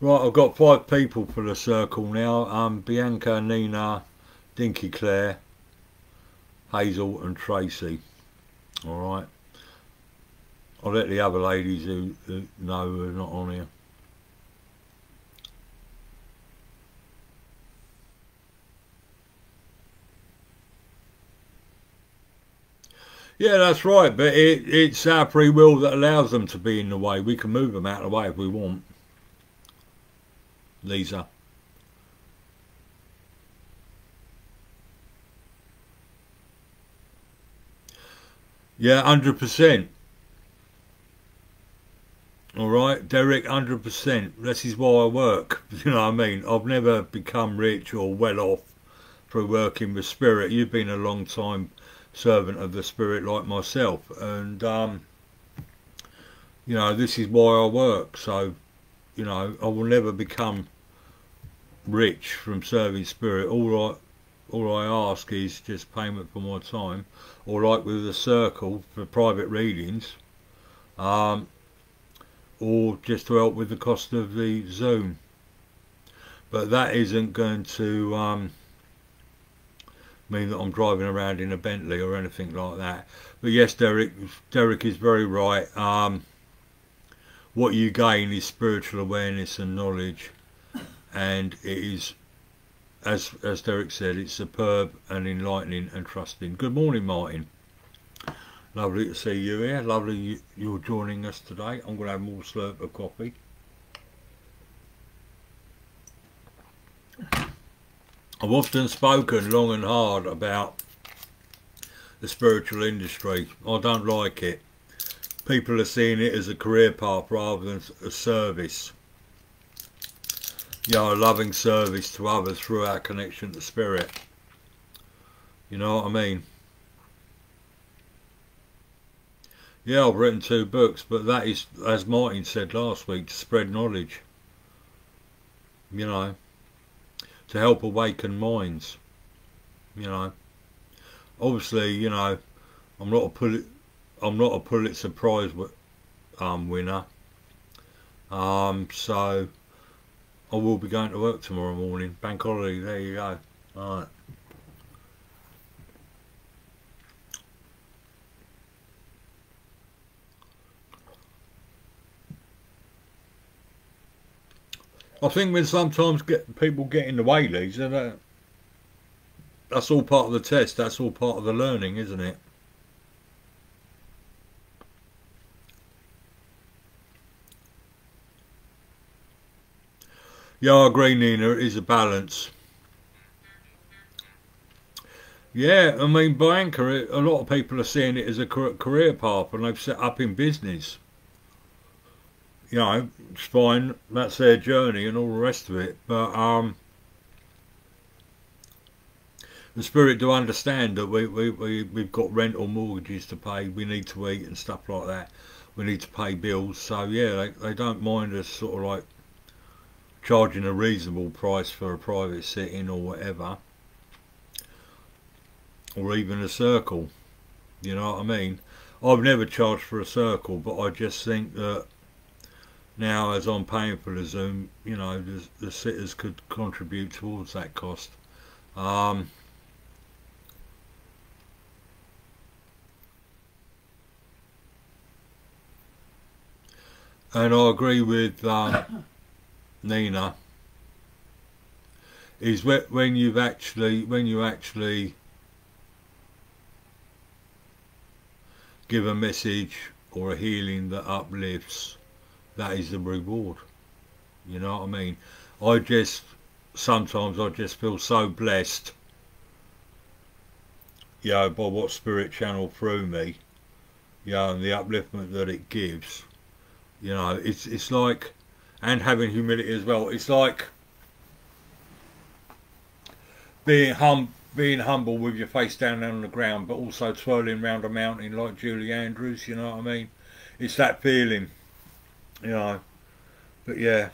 [SPEAKER 1] Right, I've got five people for the circle now. Um, Bianca, Nina, Dinky Claire, Hazel and Tracy. Alright. I'll let the other ladies who, who know who are not on here. Yeah, that's right, but it, it's our free will that allows them to be in the way. We can move them out of the way if we want. Lisa. Yeah, 100%. Alright, Derek, 100%. This is why I work. [laughs] You know what I mean? I've never become rich or well off through working with spirit. You've been a long time servant of the spirit like myself. And, um, you know, this is why I work. So, you know, I will never become rich from serving spirit. All I, all I ask is just payment for my time, or like with the circle for private readings, um, or just to help with the cost of the Zoom. But that isn't going to um, mean that I'm driving around in a Bentley or anything like that. But yes, Derek, Derek is very right. Um, what you gain is spiritual awareness and knowledge and it is as as Derek said it's superb and enlightening and trusting good morning Martin lovely to see you here. Lovely you, you're joining us today. I'm going to have more slurp of coffee. I've often spoken long and hard about the spiritual industry. I don't like it. People are seeing it as a career path rather than a service. You know, a loving service to others through our connection to spirit. You know what I mean? Yeah, I've written two books, but that is, as Martin said last week, to spread knowledge. You know, to help awaken minds. You know, obviously, you know, I'm not a Pul I'm not a Pulitzer Prize um, winner. Um, so I will be going to work tomorrow morning. Bank holiday, there you go. Alright. I think when sometimes get people get in the way, Lisa, that, that's all part of the test. That's all part of the learning, isn't it? Yeah, I agree, Nina. It is a balance. Yeah, I mean, by Bianca, a lot of people are seeing it as a career path and they've set up in business. You know, it's fine. That's their journey and all the rest of it. But um, the spirit do understand that we, we, we, we've got rental mortgages to pay. We need to eat and stuff like that. We need to pay bills. So, yeah, they, they don't mind us sort of like charging a reasonable price for a private sitting or whatever or even a circle you know what I mean I've never charged for a circle but I just think that now, as I'm paying for the Zoom, you know, the, the sitters could contribute towards that cost. Um, and I agree with um, [coughs] Nina. Is when you've actually when you actually give a message or a healing that uplifts that is the reward. You know what I mean? I just, sometimes I just feel so blessed, you know, by what Spirit channel through me, you know, and the upliftment that it gives. You know, it's, it's like, and having humility as well, it's like being hum being humble with your face down on the ground, but also twirling round a mountain like Julie Andrews. You know what I mean? It's that feeling, you know. But yeah.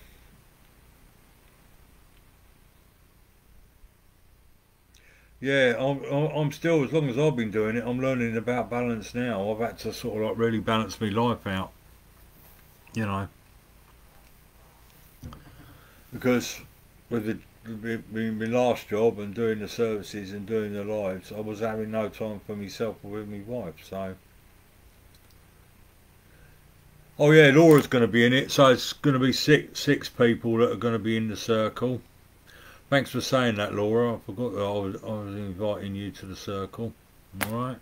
[SPEAKER 1] Yeah, I'm, I'm still, as long as I've been doing it, I'm learning about balance now. I've had to sort of like really balance my life out, you know. Because with the my, my last job and doing the services and doing the lives, I was having no time for myself or with my wife. So, oh yeah, Laura's going to be in it. So it's going to be six six people that are going to be in the circle. Thanks for saying that, Laura. I forgot that I was, I was inviting you to the circle. All right.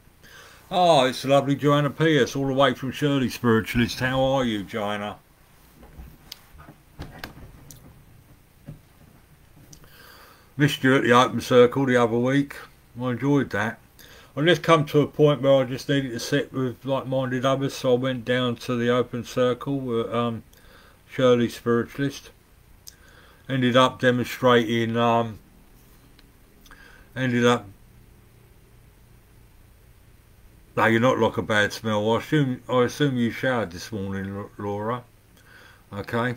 [SPEAKER 1] Oh, it's lovely Joanna Pierce, all the way from Shirley Spiritualist. How are you, Joanna? Missed you at the open circle the other week. I enjoyed that. I just come to a point where I just needed to sit with like-minded others, so I went down to the open circle with um, Shirley Spiritualist. Ended up demonstrating, um, ended up no, you're not like a bad smell. I assume I assume you showered this morning, Laura. Okay.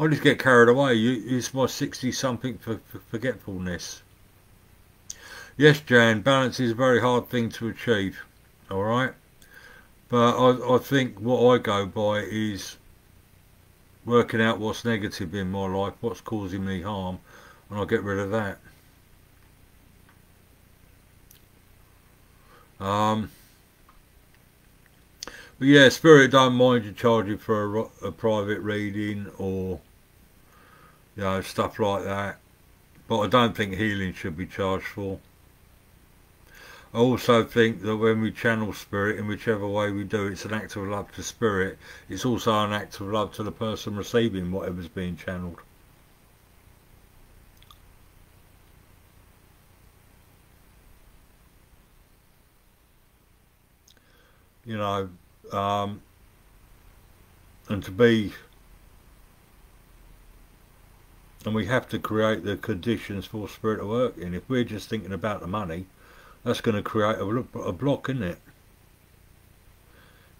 [SPEAKER 1] I just get carried away. It's my 60 something for, for forgetfulness. Yes, Jan, balance is a very hard thing to achieve. Alright? But I, I think what I go by is working out what's negative in my life, what's causing me harm, and I get rid of that. Um, but yeah, Spirit don't mind you charging for a, a private reading or you know, stuff like that. But I don't think healing should be charged for. I also think that when we channel spirit in whichever way we do, it's an act of love to spirit. It's also an act of love to the person receiving whatever's being channeled. You know, um, and to be and we have to create the conditions for spirit to work in. If we're just thinking about the money, that's going to create a, a block, isn't it?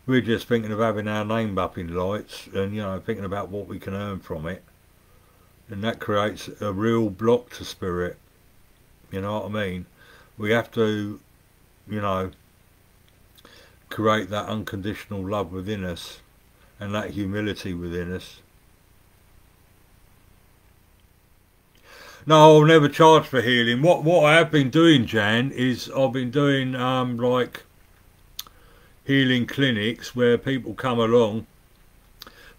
[SPEAKER 1] We're just thinking of having our name up in lights and, you know, thinking about what we can earn from it. And that creates a real block to spirit. You know what I mean? We have to, you know, create that unconditional love within us and that humility within us No, I'll never charge for healing. What what I have been doing, Jan, is I've been doing um like healing clinics where people come along,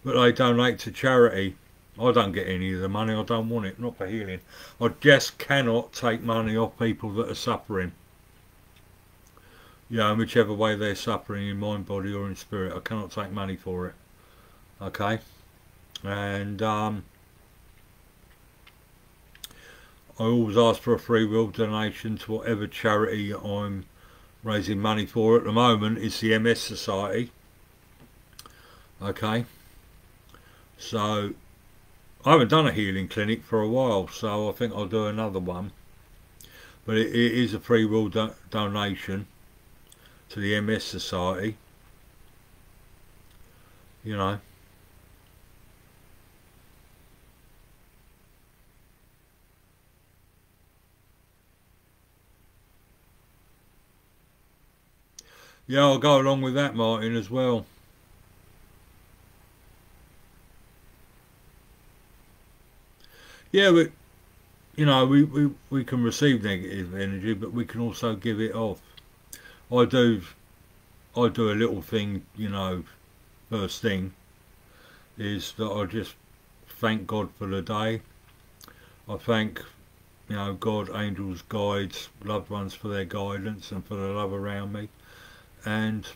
[SPEAKER 1] but they donate to charity. I don't get any of the money. I don't want it. Not for healing. I just cannot take money off people that are suffering. Yeah, whichever way they're suffering in mind, body, or in spirit, I cannot take money for it. Okay, and um, I always ask for a free will donation to whatever charity I'm raising money for. At the moment, it's the MS Society. Okay. So, I haven't done a healing clinic for a while, so I think I'll do another one. But it, it is a free will do donation to the MS Society. You know. Yeah, I'll go along with that, Martin, as well. Yeah, we, you know, we, we, we can receive negative energy, but we can also give it off. I do, I do a little thing, you know, first thing, is that I just thank God for the day. I thank, you know, God, angels, guides, loved ones for their guidance and for the love around me and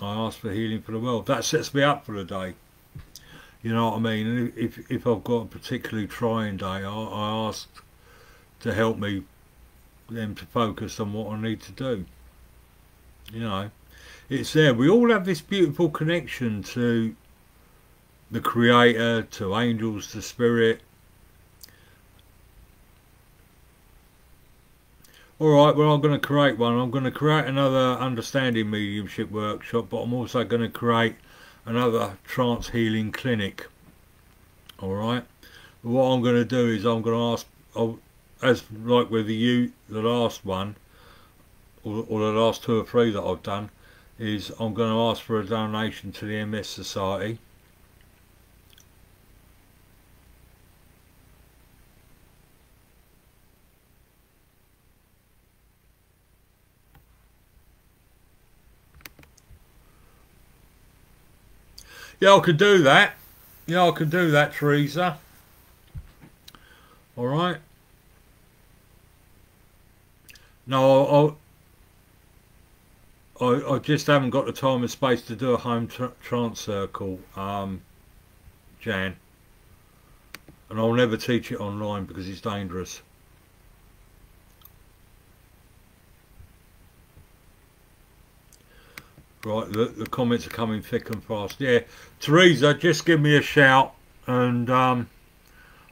[SPEAKER 1] I ask for healing for the world. That sets me up for the day. You know what I mean? If if I've got a particularly trying day, I, I ask to help me them to focus on what I need to do. You know, it's there. We all have this beautiful connection to the Creator, to angels, to Spirit. Alright, well I'm going to create one. I'm going to create another understanding mediumship workshop, but I'm also going to create another trance healing clinic. Alright, what I'm going to do is I'm going to ask, I'll, as like with the the last one, or, or the last two or three that I've done, is I'm going to ask for a donation to the MS Society. Yeah, I could do that. Yeah, I could do that, Teresa. All right. No, I, I, I just haven't got the time and space to do a home tra trance circle, um, Jan. And I'll never teach it online because it's dangerous. Right, the, the comments are coming thick and fast. Yeah, Teresa, just give me a shout and um,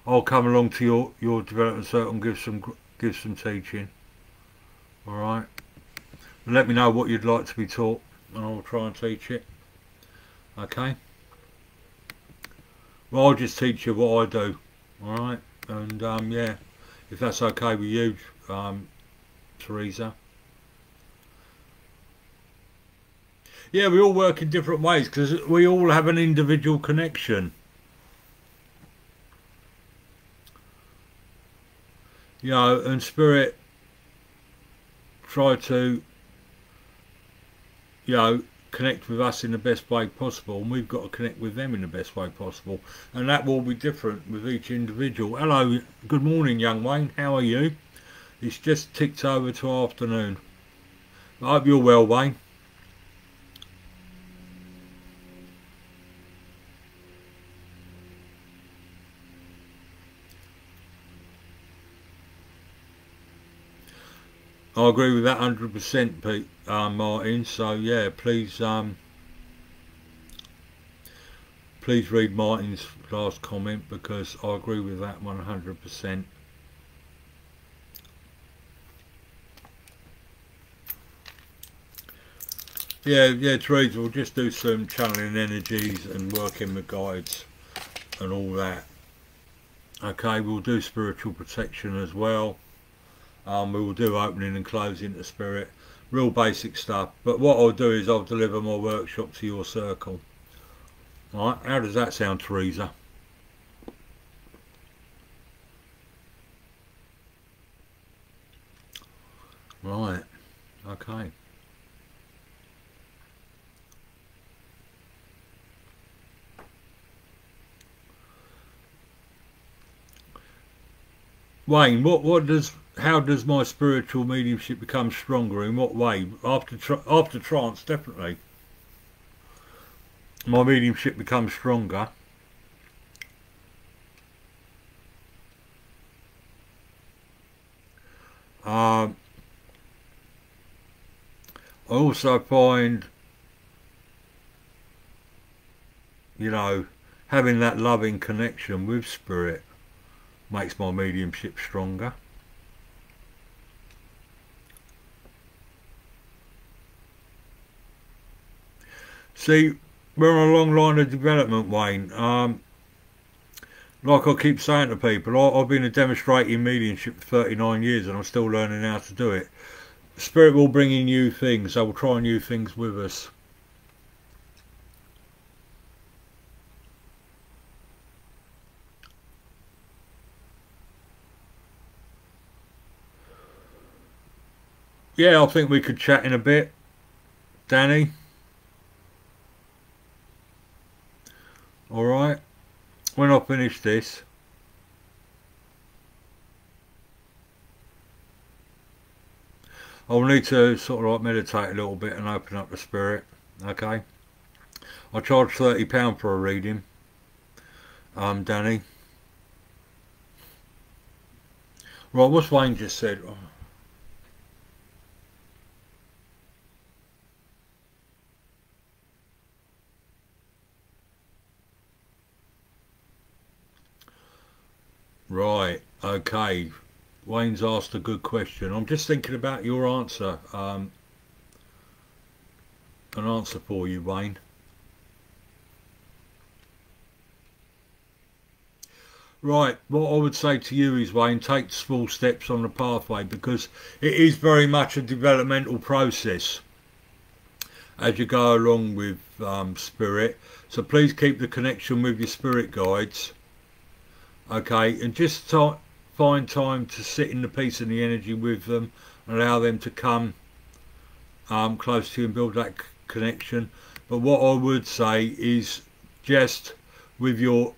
[SPEAKER 1] I'll come along to your, your development circle and give some give some teaching. All right. Let me know what you'd like to be taught and I'll try and teach it. Okay. Well, I'll just teach you what I do. All right. And um, yeah, if that's okay with you, um, Teresa. Yeah, we all work in different ways because we all have an individual connection. You know, and spirit try to, you know, connect with us in the best way possible and we've got to connect with them in the best way possible and that will be different with each individual. Hello good morning young wayne. How are you? It's just ticked over to afternoon. I hope you're well wayne I agree with that 100% Pete uh, Martin. So yeah please um, please read Martin's last comment because I agree with that 100% yeah yeah Teresa we'll just do some channeling energies and working with guides and all that. Okay we'll do spiritual protection as well um, we will do opening and closing the spirit real basic stuff but what I'll do is I'll deliver my workshop to your circle Alright, how does that sound Teresa? Right, okay. Wayne, what what does how does my spiritual mediumship become stronger? In what way? After after trance, definitely. My mediumship becomes stronger. Um, I also find, you know, having that loving connection with spirit makes my mediumship stronger. See, we're on a long line of development, Wayne. Um, like I keep saying to people, I, have been a demonstrating mediumship for 39 years and I'm still learning how to do it. Spirit will bring in new things, they will try new things with us. Yeah, I think we could chat in a bit. Danny? Alright, when I finish this, I'll need to sort of like meditate a little bit and open up the spirit. Okay. I charge £30 for a reading. Um, Danny. Right, what's Wayne just said? Right, okay. Wayne's asked a good question. I'm just thinking about your answer. Um, an answer for you, Wayne. Right, what I would say to you is, Wayne, take small steps on the pathway because it is very much a developmental process as you go along with um, spirit. So please keep the connection with your spirit guides okay and just find time to sit in the peace and the energy with them and allow them to come um, close to you and build that connection. But what I would say is just with your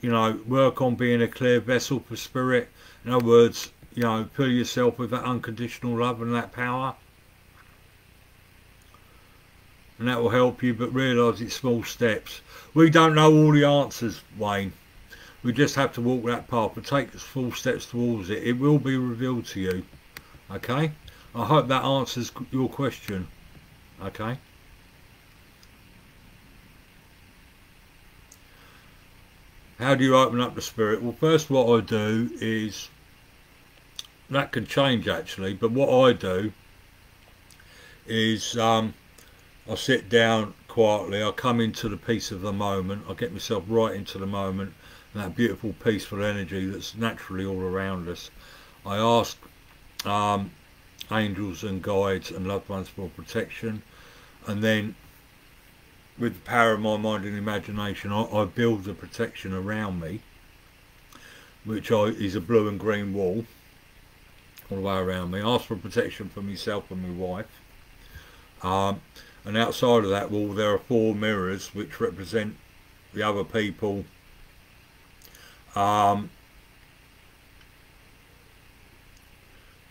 [SPEAKER 1] you know work on being a clear vessel for spirit. In other words you know fill yourself with that unconditional love and that power. And that will help you but realize it's small steps. We don't know all the answers Wayne we just have to walk that path but take full steps towards it. It will be revealed to you. Okay? I hope that answers your question. Okay? How do you open up the spirit? Well, first what I do is, that can change actually, but what I do is um, I sit down quietly, I come into the peace of the moment, I get myself right into the moment that beautiful peaceful energy that's naturally all around us. I ask um, angels and guides and loved ones for protection and then with the power of my mind and imagination I, I build the protection around me which I, is a blue and green wall all the way around me. I ask for protection for myself and my wife um, and outside of that wall there are four mirrors which represent the other people um,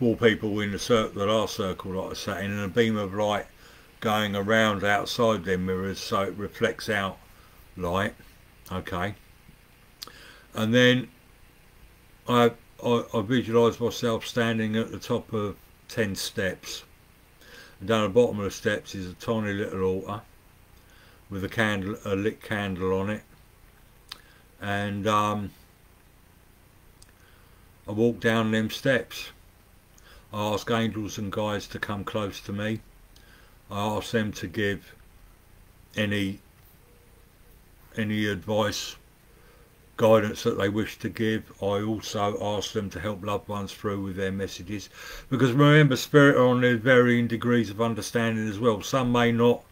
[SPEAKER 1] more people in the circle that are circle like I say and a beam of light going around outside their mirrors so it reflects out light okay? And then I, I, I visualise myself standing at the top of 10 steps. And down the bottom of the steps is a tiny little altar with a candle a lit candle on it. And um, I walk down them steps. I ask angels and guides to come close to me. I ask them to give any any advice, guidance that they wish to give. I also ask them to help loved ones through with their messages. Because remember, spirit are on their varying degrees of understanding as well. Some may not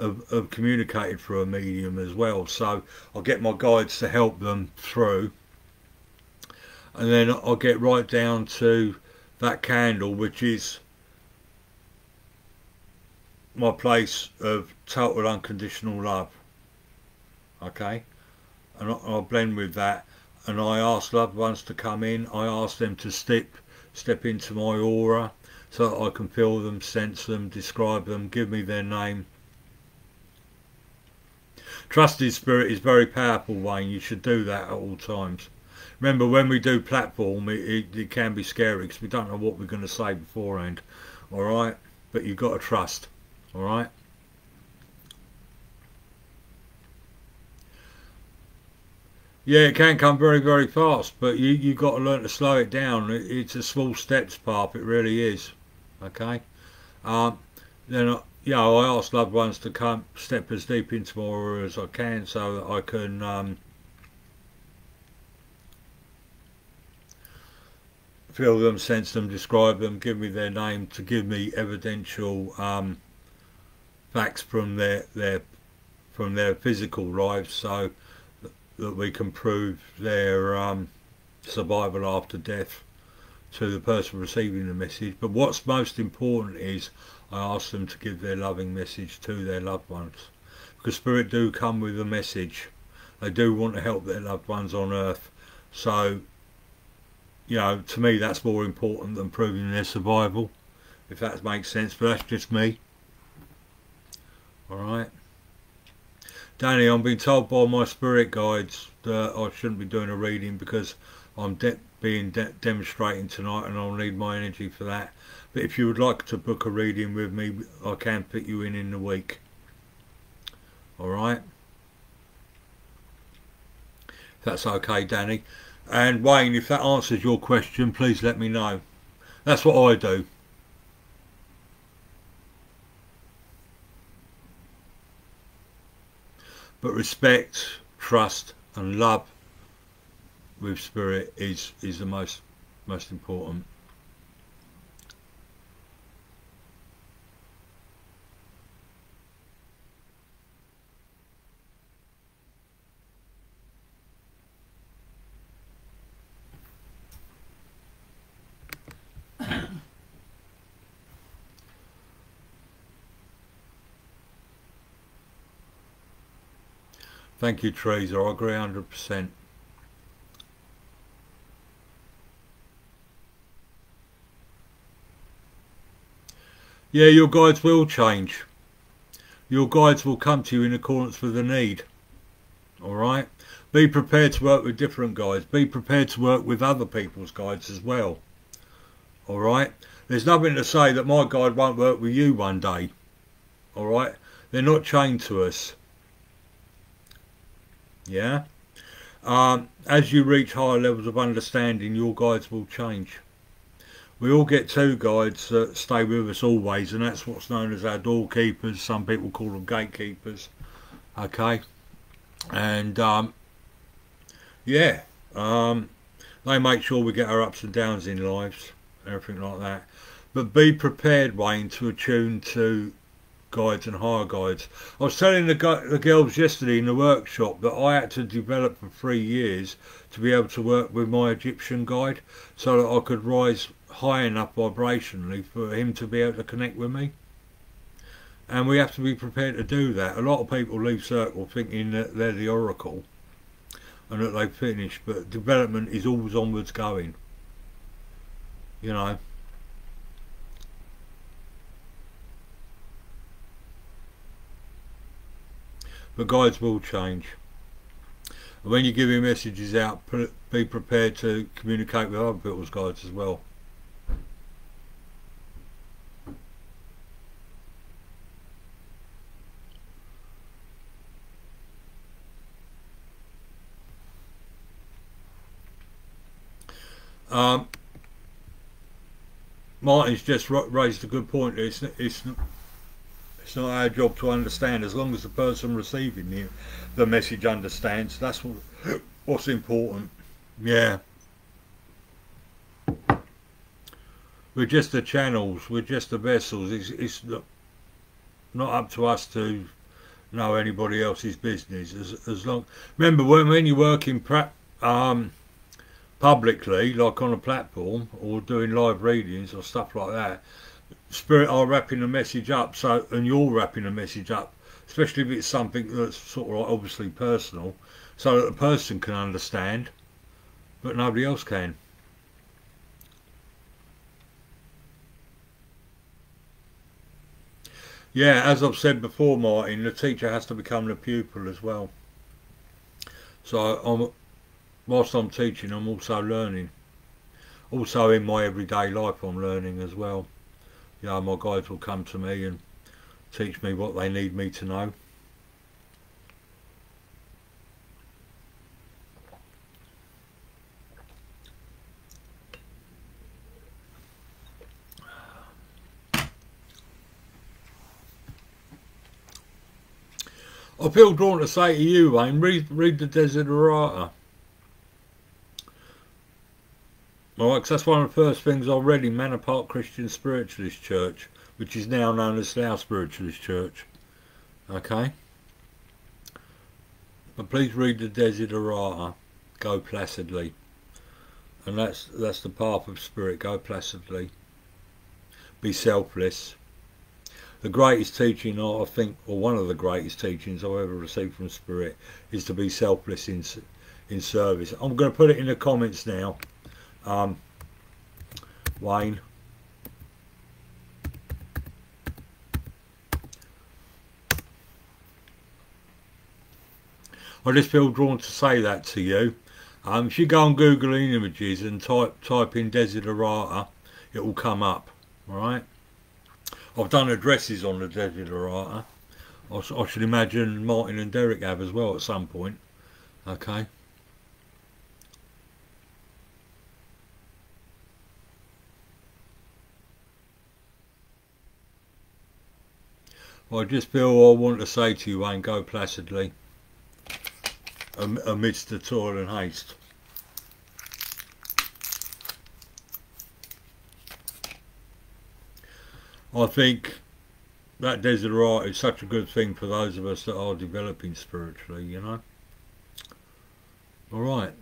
[SPEAKER 1] have, have communicated through a medium as well. So I get my guides to help them through and then I'll get right down to that candle which is my place of total unconditional love okay? And I'll blend with that. And I ask loved ones to come in. I ask them to step step into my aura so that I can feel them sense them describe them give me their name. Trusted spirit is very powerful Wayne. You should do that at all times remember when we do platform it, it, it can be scary because we don't know what we're going to say beforehand all right but you've got to trust all right yeah it can come very very fast but you you've got to learn to slow it down. It, it's a small steps path it really is okay? Um, then uh, yeah I ask loved ones to come step as deep into aura as I can so that I can um, feel them, sense them, describe them, give me their name to give me evidential um, facts from their their from their physical lives, so that we can prove their um, survival after death to the person receiving the message. But what's most important is I ask them to give their loving message to their loved ones, because spirit do come with a message. They do want to help their loved ones on earth. So you know, to me that's more important than proving their survival if that makes sense, but that's just me. Alright. Danny, I'm being told by my spirit guides that I shouldn't be doing a reading because I'm de being de demonstrating tonight and I'll need my energy for that. But if you would like to book a reading with me, I can put you in in the week. Alright? That's okay, Danny. And Wayne, if that answers your question, please let me know. That's what I do. But respect, trust and love with spirit is is the most most important. Thank you, Teresa. I agree 100%. Yeah, your guides will change. Your guides will come to you in accordance with the need. Alright? Be prepared to work with different guides. Be prepared to work with other people's guides as well. Alright? There's nothing to say that my guide won't work with you one day. Alright? They're not chained to us. Yeah? Um, as you reach higher levels of understanding, your guides will change. We all get two guides that stay with us always, and that's what's known as our doorkeepers. Some people call them gatekeepers. Okay? And, um, yeah, um, they make sure we get our ups and downs in lives, everything like that. But be prepared, Wayne, to attune to guides and higher guides. I was telling the, the girls yesterday in the workshop that I had to develop for three years to be able to work with my Egyptian guide so that I could rise high enough vibrationally for him to be able to connect with me. And we have to be prepared to do that. A lot of people leave Circle thinking that they're the oracle and that they've finished, but development is always onwards going. You know. But guides will change. And when you're giving messages out, be prepared to communicate with other people's guides as well. Um, Martin's just raised a good point. It's, it's it's not our job to understand as long as the person receiving the, the message understands. That's what, what's important. Yeah. We're just the channels. We're just the vessels. It's, it's not, up to us to know anybody else's business. As, as long, remember when, when you work in um, publicly, like on a platform or doing live readings or stuff like that, Spirit are wrapping a message up, so and you're wrapping a message up, especially if it's something that's sort of obviously personal, so that the person can understand, but nobody else can. Yeah, as I've said before, Martin, the teacher has to become the pupil as well. So I'm, whilst I'm teaching, I'm also learning. Also in my everyday life, I'm learning as well you know, my guides will come to me and teach me what they need me to know. I feel drawn to say to you, Wayne, read, read the Desiderata. That's one of the first things I read in Manor Park Christian Spiritualist Church, which is now known as Slough Spiritualist Church. Okay? But please read the Desiderata, Go Placidly. And that's that's the path of spirit, go placidly. Be selfless. The greatest teaching I think, or one of the greatest teachings I've ever received from spirit, is to be selfless in in service. I'm going to put it in the comments now um, line. I just feel drawn to say that to you. Um, if you go on Google Images and type type in Desiderata, it will come up. All right. I've done addresses on the Desiderata. I, I should imagine Martin and Derek have as well at some point. Okay. I just feel I want to say to you, Wayne, go placidly amidst the toil and haste. I think that Desiderata is such a good thing for those of us that are developing spiritually, you know. Alright.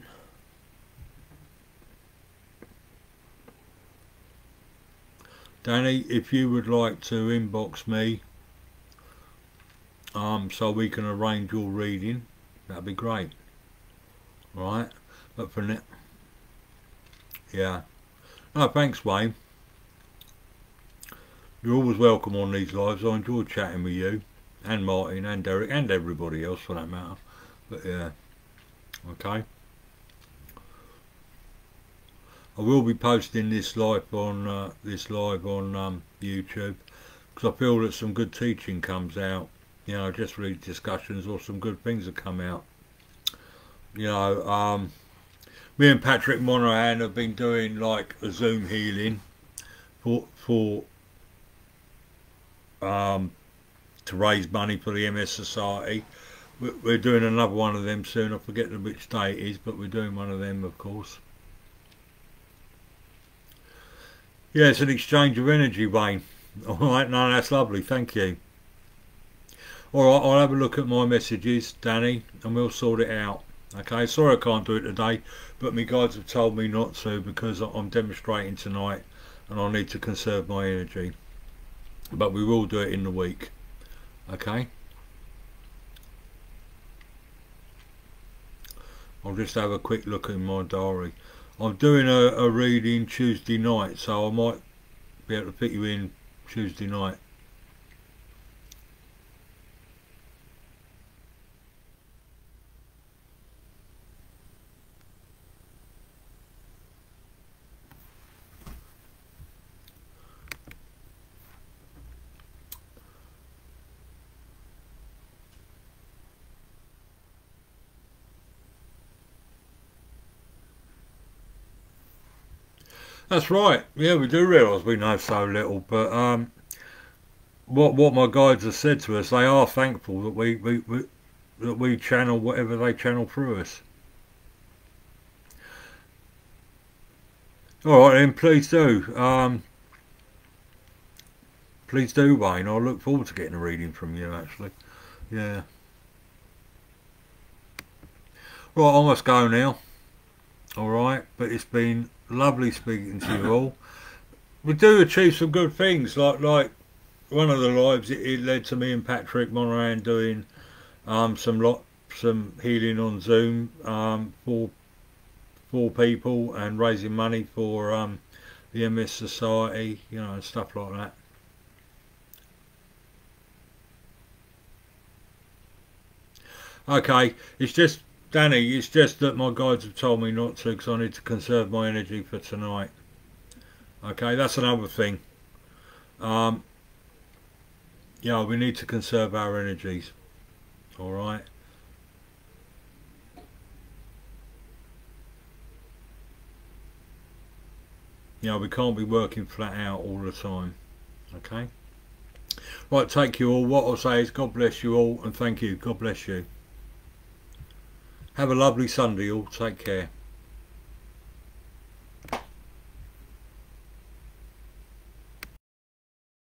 [SPEAKER 1] Danny, if you would like to inbox me um, so we can arrange your reading, that'd be great. Right, but for now, yeah. No, thanks, Wayne. You're always welcome on these lives. I enjoy chatting with you and Martin and Derek and everybody else for that matter. But yeah, okay. I will be posting this live on uh, this live on um, YouTube because I feel that some good teaching comes out. You know, just read discussions or some good things that come out you know, um, me and Patrick Monahan have been doing like a Zoom healing for for um, to raise money for the MS Society. We're doing another one of them soon. I forget which day it is, but we're doing one of them, of course. Yeah, it's an exchange of energy, Wayne. [laughs] All right, no, that's lovely. Thank you. All right, I'll have a look at my messages, Danny, and we'll sort it out. Okay, sorry I can't do it today, but my guides have told me not to because I'm demonstrating tonight and I need to conserve my energy. But we will do it in the week. Okay? I'll just have a quick look in my diary. I'm doing a, a reading Tuesday night, so I might be able to fit you in Tuesday night. That's right. Yeah, we do realise we know so little, but um, what what my guides have said to us, they are thankful that we, we, we that we channel whatever they channel through us. All right, then please do. Um, please do, Wayne. I look forward to getting a reading from you. Actually, yeah. Right, I must go now. All right, but it's been lovely speaking to you all. We do achieve some good things, like like one of the lives. It, it led to me and Patrick Monahan doing um, some lot some healing on Zoom um, for for people and raising money for um, the MS Society, you know, and stuff like that. Okay, it's just Danny, it's just that my guides have told me not to because I need to conserve my energy for tonight. Okay, that's another thing. Um, yeah, we need to conserve our energies. Alright. Yeah, we can't be working flat out all the time. Okay. Right, take you all. What I'll say is God bless you all and thank you. God bless you. Have a lovely Sunday all. Take care.